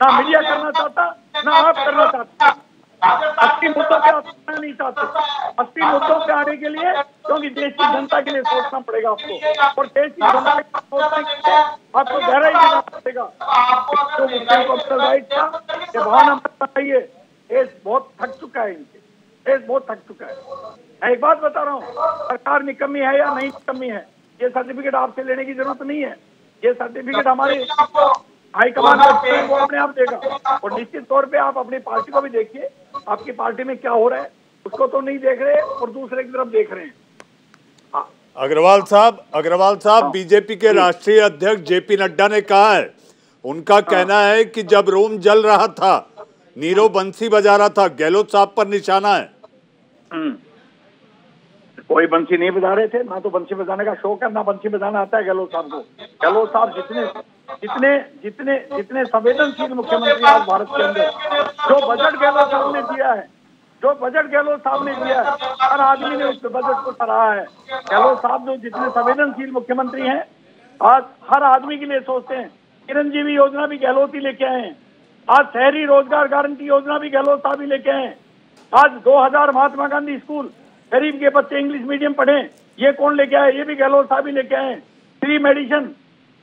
Speaker 10: ना मीडिया करना चाहता, ना आप करना चाहते। अस्सी मुद्दों पे आप नहीं चाहते। अस्सी मुद्दों पे आने के लिए, क्योंकि देश की जनता के लिए सोचना पड़ेगा आपको। और देश की जनता के लिए सोचने के लिए आपको गहराई देना पड़ेगा जो मुस्लिम को अपना राइट था ये भावना मत बनाइए देश बहुत थक चुका है इनसे देश बहुत थक चुका है मैं एक बात बता रहा हूँ सरकार निकम्मी है या नहीं निकम्मी है। ये सर्टिफिकेट आपसे लेने की ज़रूरत नहीं है। ये सर्टिफिकेट हमारे हाईकमान वो अपने आप देगा। और निश्चित तौर पे आप अपनी पार्टी को भी देखिए। आपकी पार्टी में क्या हो रहा है उसको तो नहीं देख रहे और दूसरे की तरफ़ देख रहे हैं।
Speaker 1: अग्रवाल साहब अग्रवाल साहब बीजेपी के राष्ट्रीय अध्यक्ष जेपी नड्डा ने कहा है। उनका कहना है कि जब रोम जल रहा था नीरव बंसी बजा रहा था गहलोत साहब पर निशाना है।
Speaker 10: कोई बंसी नहीं बजा रहे थे, ना तो बंसी बजाने का शौक है, ना बंसी बजाना आता है गहलोत साहब को। गहलोत साहब जितने जितने जितने जितने संवेदनशील मुख्यमंत्री आज भारत के अंदर, जो बजट गहलोत साहब ने दिया है, जो बजट गहलोत साहब ने दिया है, हर आदमी ने उस बजट को सराहा है। गहलोत साहब जो जितने संवेदनशील मुख्यमंत्री हैं, आज हर आदमी के लिए सोचते हैं, चिरंजीवी योजना भी गहलोत ही लेके आए हैं। आज शहरी रोज़गार गारंटी योजना भी गहलोत साहब ही लेके आए हैं। आज 2000 महात्मा गांधी स्कूल गरीब के बच्चे इंग्लिश मीडियम पढ़े। ये कौन लेके आए? ये भी गहलोत साहब ही लेके आए। फ्री मेडिसिन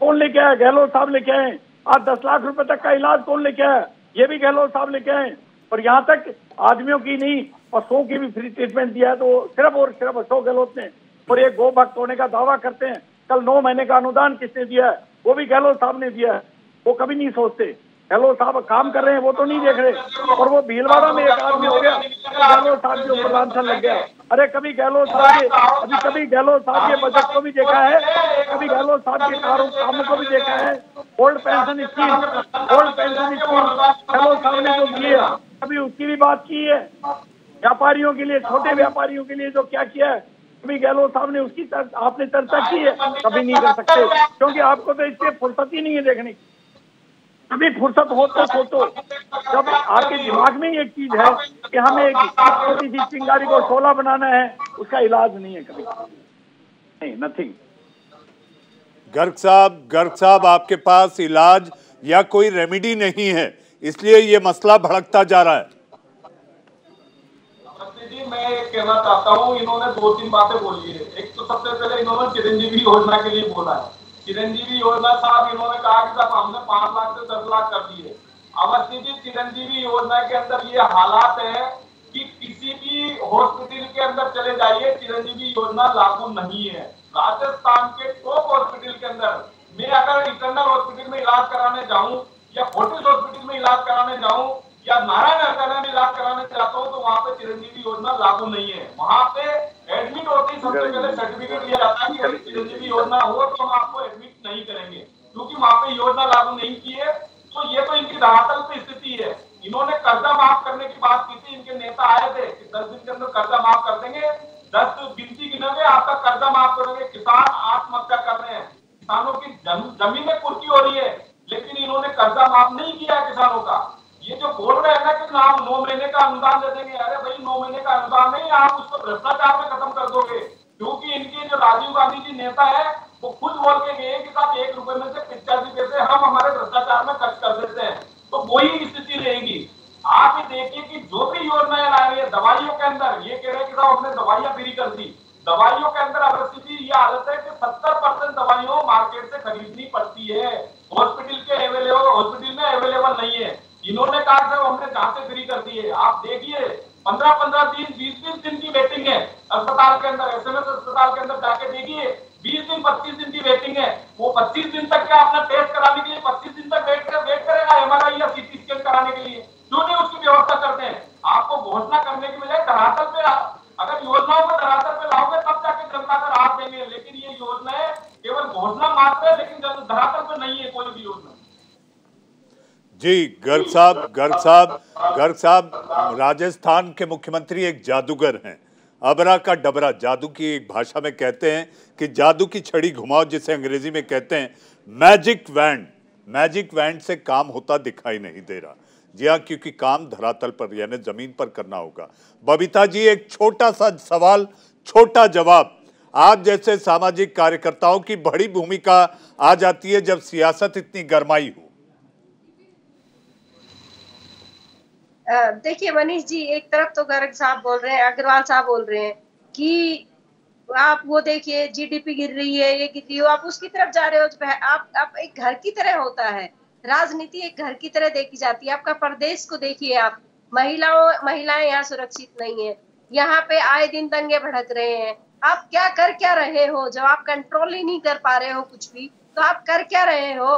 Speaker 10: कौन लेके आया? गहलोत साहब लेके आए। आज दस लाख रुपए तक का इलाज कौन लेके आया? ये भी गहलोत साहब लेके आए। और यहाँ तक आदमियों की नहीं, पशुओं की भी फ्री ट्रीटमेंट दिया है तो सिर्फ़ और सिर्फ़ अशोक गहलोत ने। और ये गो भक्त होने का दावा करते हैं, कल नौ महीने का अनुदान किसने दिया है? वो भी गहलोत साहब ने दिया है। वो कभी नहीं सोचते। गहलोत साहब, काम कर रहे हैं, वो तो नहीं देख रहे। और वो भीलवाड़ा में एक आदमी हो गया गहलोत साहब के ऊपर लांछन लग गया। अरे कभी गहलोत साहब के, अभी कभी गहलोत साहब के बजट को भी देखा है, कभी गहलोत साहब के कारों, कामों को भी देखा है। Old pension scheme old pension scheme Gehlot साहब ने जो दिए कभी उसकी भी बात की है। व्यापारियों के लिए, छोटे व्यापारियों के लिए जो क्या किया है, कभी गहलोत साहब ने उसकी आपने चर्चा की है, कभी नहीं कर सकते, क्योंकि आपको तो इससे फुर्सत ही नहीं है देखने की। कभी फुर्सत हो तो सोचो। जब आपके दिमाग में एक चीज़ है कि हमें एक छोटी सी चिंगारी को शोला बनाना है उसका इलाज नहीं है कभी। नहीं नथिंग
Speaker 1: गर्ग साहब गर्ग साहब आपके पास इलाज या कोई रेमेडी नहीं है इसलिए ये मसला भड़कता जा रहा है।
Speaker 9: जी मैं कहना चाहता हूँ इन्होंने दो तीन बातें बोली है। एक तो सबसे पहले इन्होंने चिरंजीवी योजना के लिए बोला है। चिरंजीवी योजना साहब, इन्होंने कहा कि साहब, हमने पाँच लाख से दस लाख कर दिए। अवस्थी जी चिरंजीवी योजना के अंदर ये हालात है कि किसी भी हॉस्पिटल के अंदर चले जाइए, चिरंजीवी योजना लागू नहीं है। राजस्थान के टॉप हॉस्पिटल के अंदर मैं अगर इंटरनल हॉस्पिटल में इलाज कराने जाऊँ या फोर्टिस हॉस्पिटल में इलाज कराने जाऊँ या नारायण हृदय में इलाज कराने चाहता हूँ तो वहाँ पे चिरंजीवी योजना लागू नहीं है। वहाँ पे एडमिट होते ही सबसे पहले सर्टिफिकेट लिया जाता है कि चिरंजीवी योजना हो तो हम आपको एडमिट नहीं करेंगे। क्योंकि वहाँ पे योजना लागू नहीं की है तो ये तो इनकी धरातल पे स्थिति है। इन्होंने कर्जा माफ़ करने की बात की थी इनके नेता आए थे कि दस दिन के अंदर कर्जा माफ़ कर देंगे। दस गिनती गिनोगे आपका कर्जा माफ़ करोगे किसान आत्महत्या कर रहे हैं। किसानों की ज़मीन में पूर्ति हो रही है लेकिन इन्होंने कर्जा माफ़ नहीं किया किसानों का ये जो बोल रहे हैं ना कि आप नौ महीने का अनुदान दे देंगे। अरे भाई नौ महीने का अनुदान नहीं आप उसको भ्रष्टाचार में खत्म कर दोगे क्योंकि इनके जो राजीव गांधी जी नेता है वो खुद बोल के गए कि साहब एक रुपए में से पिचासी पैसे हम हमारे भ्रष्टाचार में खर्च कर देते हैं तो वही स्थिति रहेगी आप ये देखिए कि जो भी योजनाएँ ला रही है दवाइयों के अंदर ये कह रहे हैं कि साहब हमने दवाइयाँ फ्री कर दी दवाइयों के अंदर अगर स्थिति ये हालत है कि सत्तर परसेंट दवाइयों मार्केट से खरीदनी पड़ती है हॉस्पिटल के अवेलेबल हॉस्पिटल में अवेलेबल नहीं है इन्होंने कहा साहब हमने जांचें फ्री कर दी है आप देखिए पंद्रह पंद्रह दिन बीस बीस दिन की वेटिंग है अस्पताल के अंदर एसएमएस अस्पताल के अंदर जाके देखिए बीस दिन पच्चीस दिन की वेटिंग है वो पच्चीस दिन तक क्या अपना टेस्ट कराने के लिए पच्चीस दिन तक वेट कर वेट करेगा एमआरआई या सीटी स्कैन कराने के लिए क्यों नहीं उसकी व्यवस्था करते हैं आपको घोषणा करने की बजाय धरातल पे अगर योजनाओं को धरातल पे लाओगे तब जाके जनता का राहत देंगे लेकिन ये योजनाएँ केवल घोषणा मात्र है लेकिन धरातल पे नहीं है कोई भी योजना
Speaker 1: जी गर्ग साहब गर्ग साहब गर्ग साहब, राजस्थान के मुख्यमंत्री एक जादूगर हैं। अबरा का डबरा, जादू की एक भाषा में कहते हैं कि जादू की छड़ी घुमाओ, जिसे अंग्रेज़ी में कहते हैं मैजिक वैंड मैजिक वैंड से काम होता दिखाई नहीं दे रहा। जी हाँ क्योंकि काम धरातल पर, यानी ज़मीन पर करना होगा। बबीता जी, एक छोटा सा सवाल, छोटा जवाब। आप जैसे सामाजिक कार्यकर्ताओं की बड़ी भूमिका आ जाती है जब सियासत इतनी गरमाई हो।
Speaker 12: देखिए, मनीष जी, एक तरफ़ तो गर्ग साहब बोल रहे हैं, अग्रवाल साहब बोल रहे हैं कि आप वो देखिए जीडीपी गिर रही है, ये गिर रही हो, आप उसकी तरफ़ जा रहे हो आप आप एक घर की तरह होता है, राजनीति एक घर की तरह देखी जाती है, आपका प्रदेश को देखिए आप, महिलाओं, महिलाएँ यहाँ सुरक्षित नहीं है, यहाँ पे आए दिन दंगे भड़क रहे हैं, आप क्या कर क्या रहे हो, जब आप कंट्रोल ही नहीं कर पा रहे हो कुछ भी तो आप कर क्या रहे हो?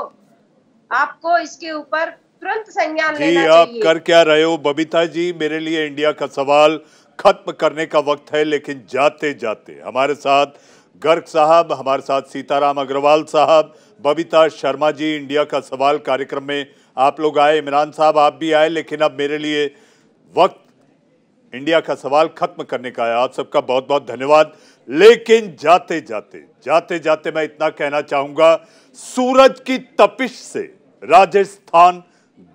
Speaker 12: आपको इसके ऊपर तुरंत संज्ञान
Speaker 1: जी आप कर क्या रहे हो? बबीता जी मेरे लिए इंडिया का सवाल खत्म करने का वक्त है लेकिन जाते जाते। हमारे साथ गर्ग साहब हमारे साथ सीताराम अग्रवाल साहब बबीता शर्मा जी इंडिया का सवाल कार्यक्रम में आप लोग आए। इमरान साहब आप भी आए लेकिन अब मेरे लिए वक्त इंडिया का सवाल खत्म करने का है। आप सबका बहुत बहुत धन्यवाद। लेकिन जाते जाते जाते जाते मैं इतना कहना चाहूँगा सूरज की तपिश से राजस्थान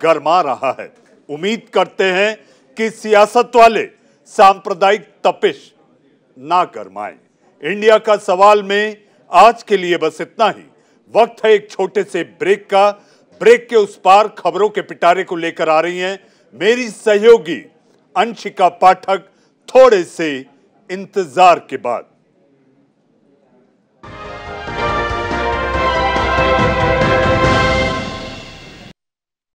Speaker 1: गरमा रहा है। उम्मीद करते हैं कि सियासत वाले सांप्रदायिक तपिश ना गरमाएँ। इंडिया का सवाल में आज के लिए बस इतना ही। वक्त है एक छोटे से ब्रेक का। ब्रेक के उस पार खबरों के पिटारे को लेकर आ रही हैं मेरी सहयोगी अंशिका पाठक। थोड़े से इंतज़ार के बाद।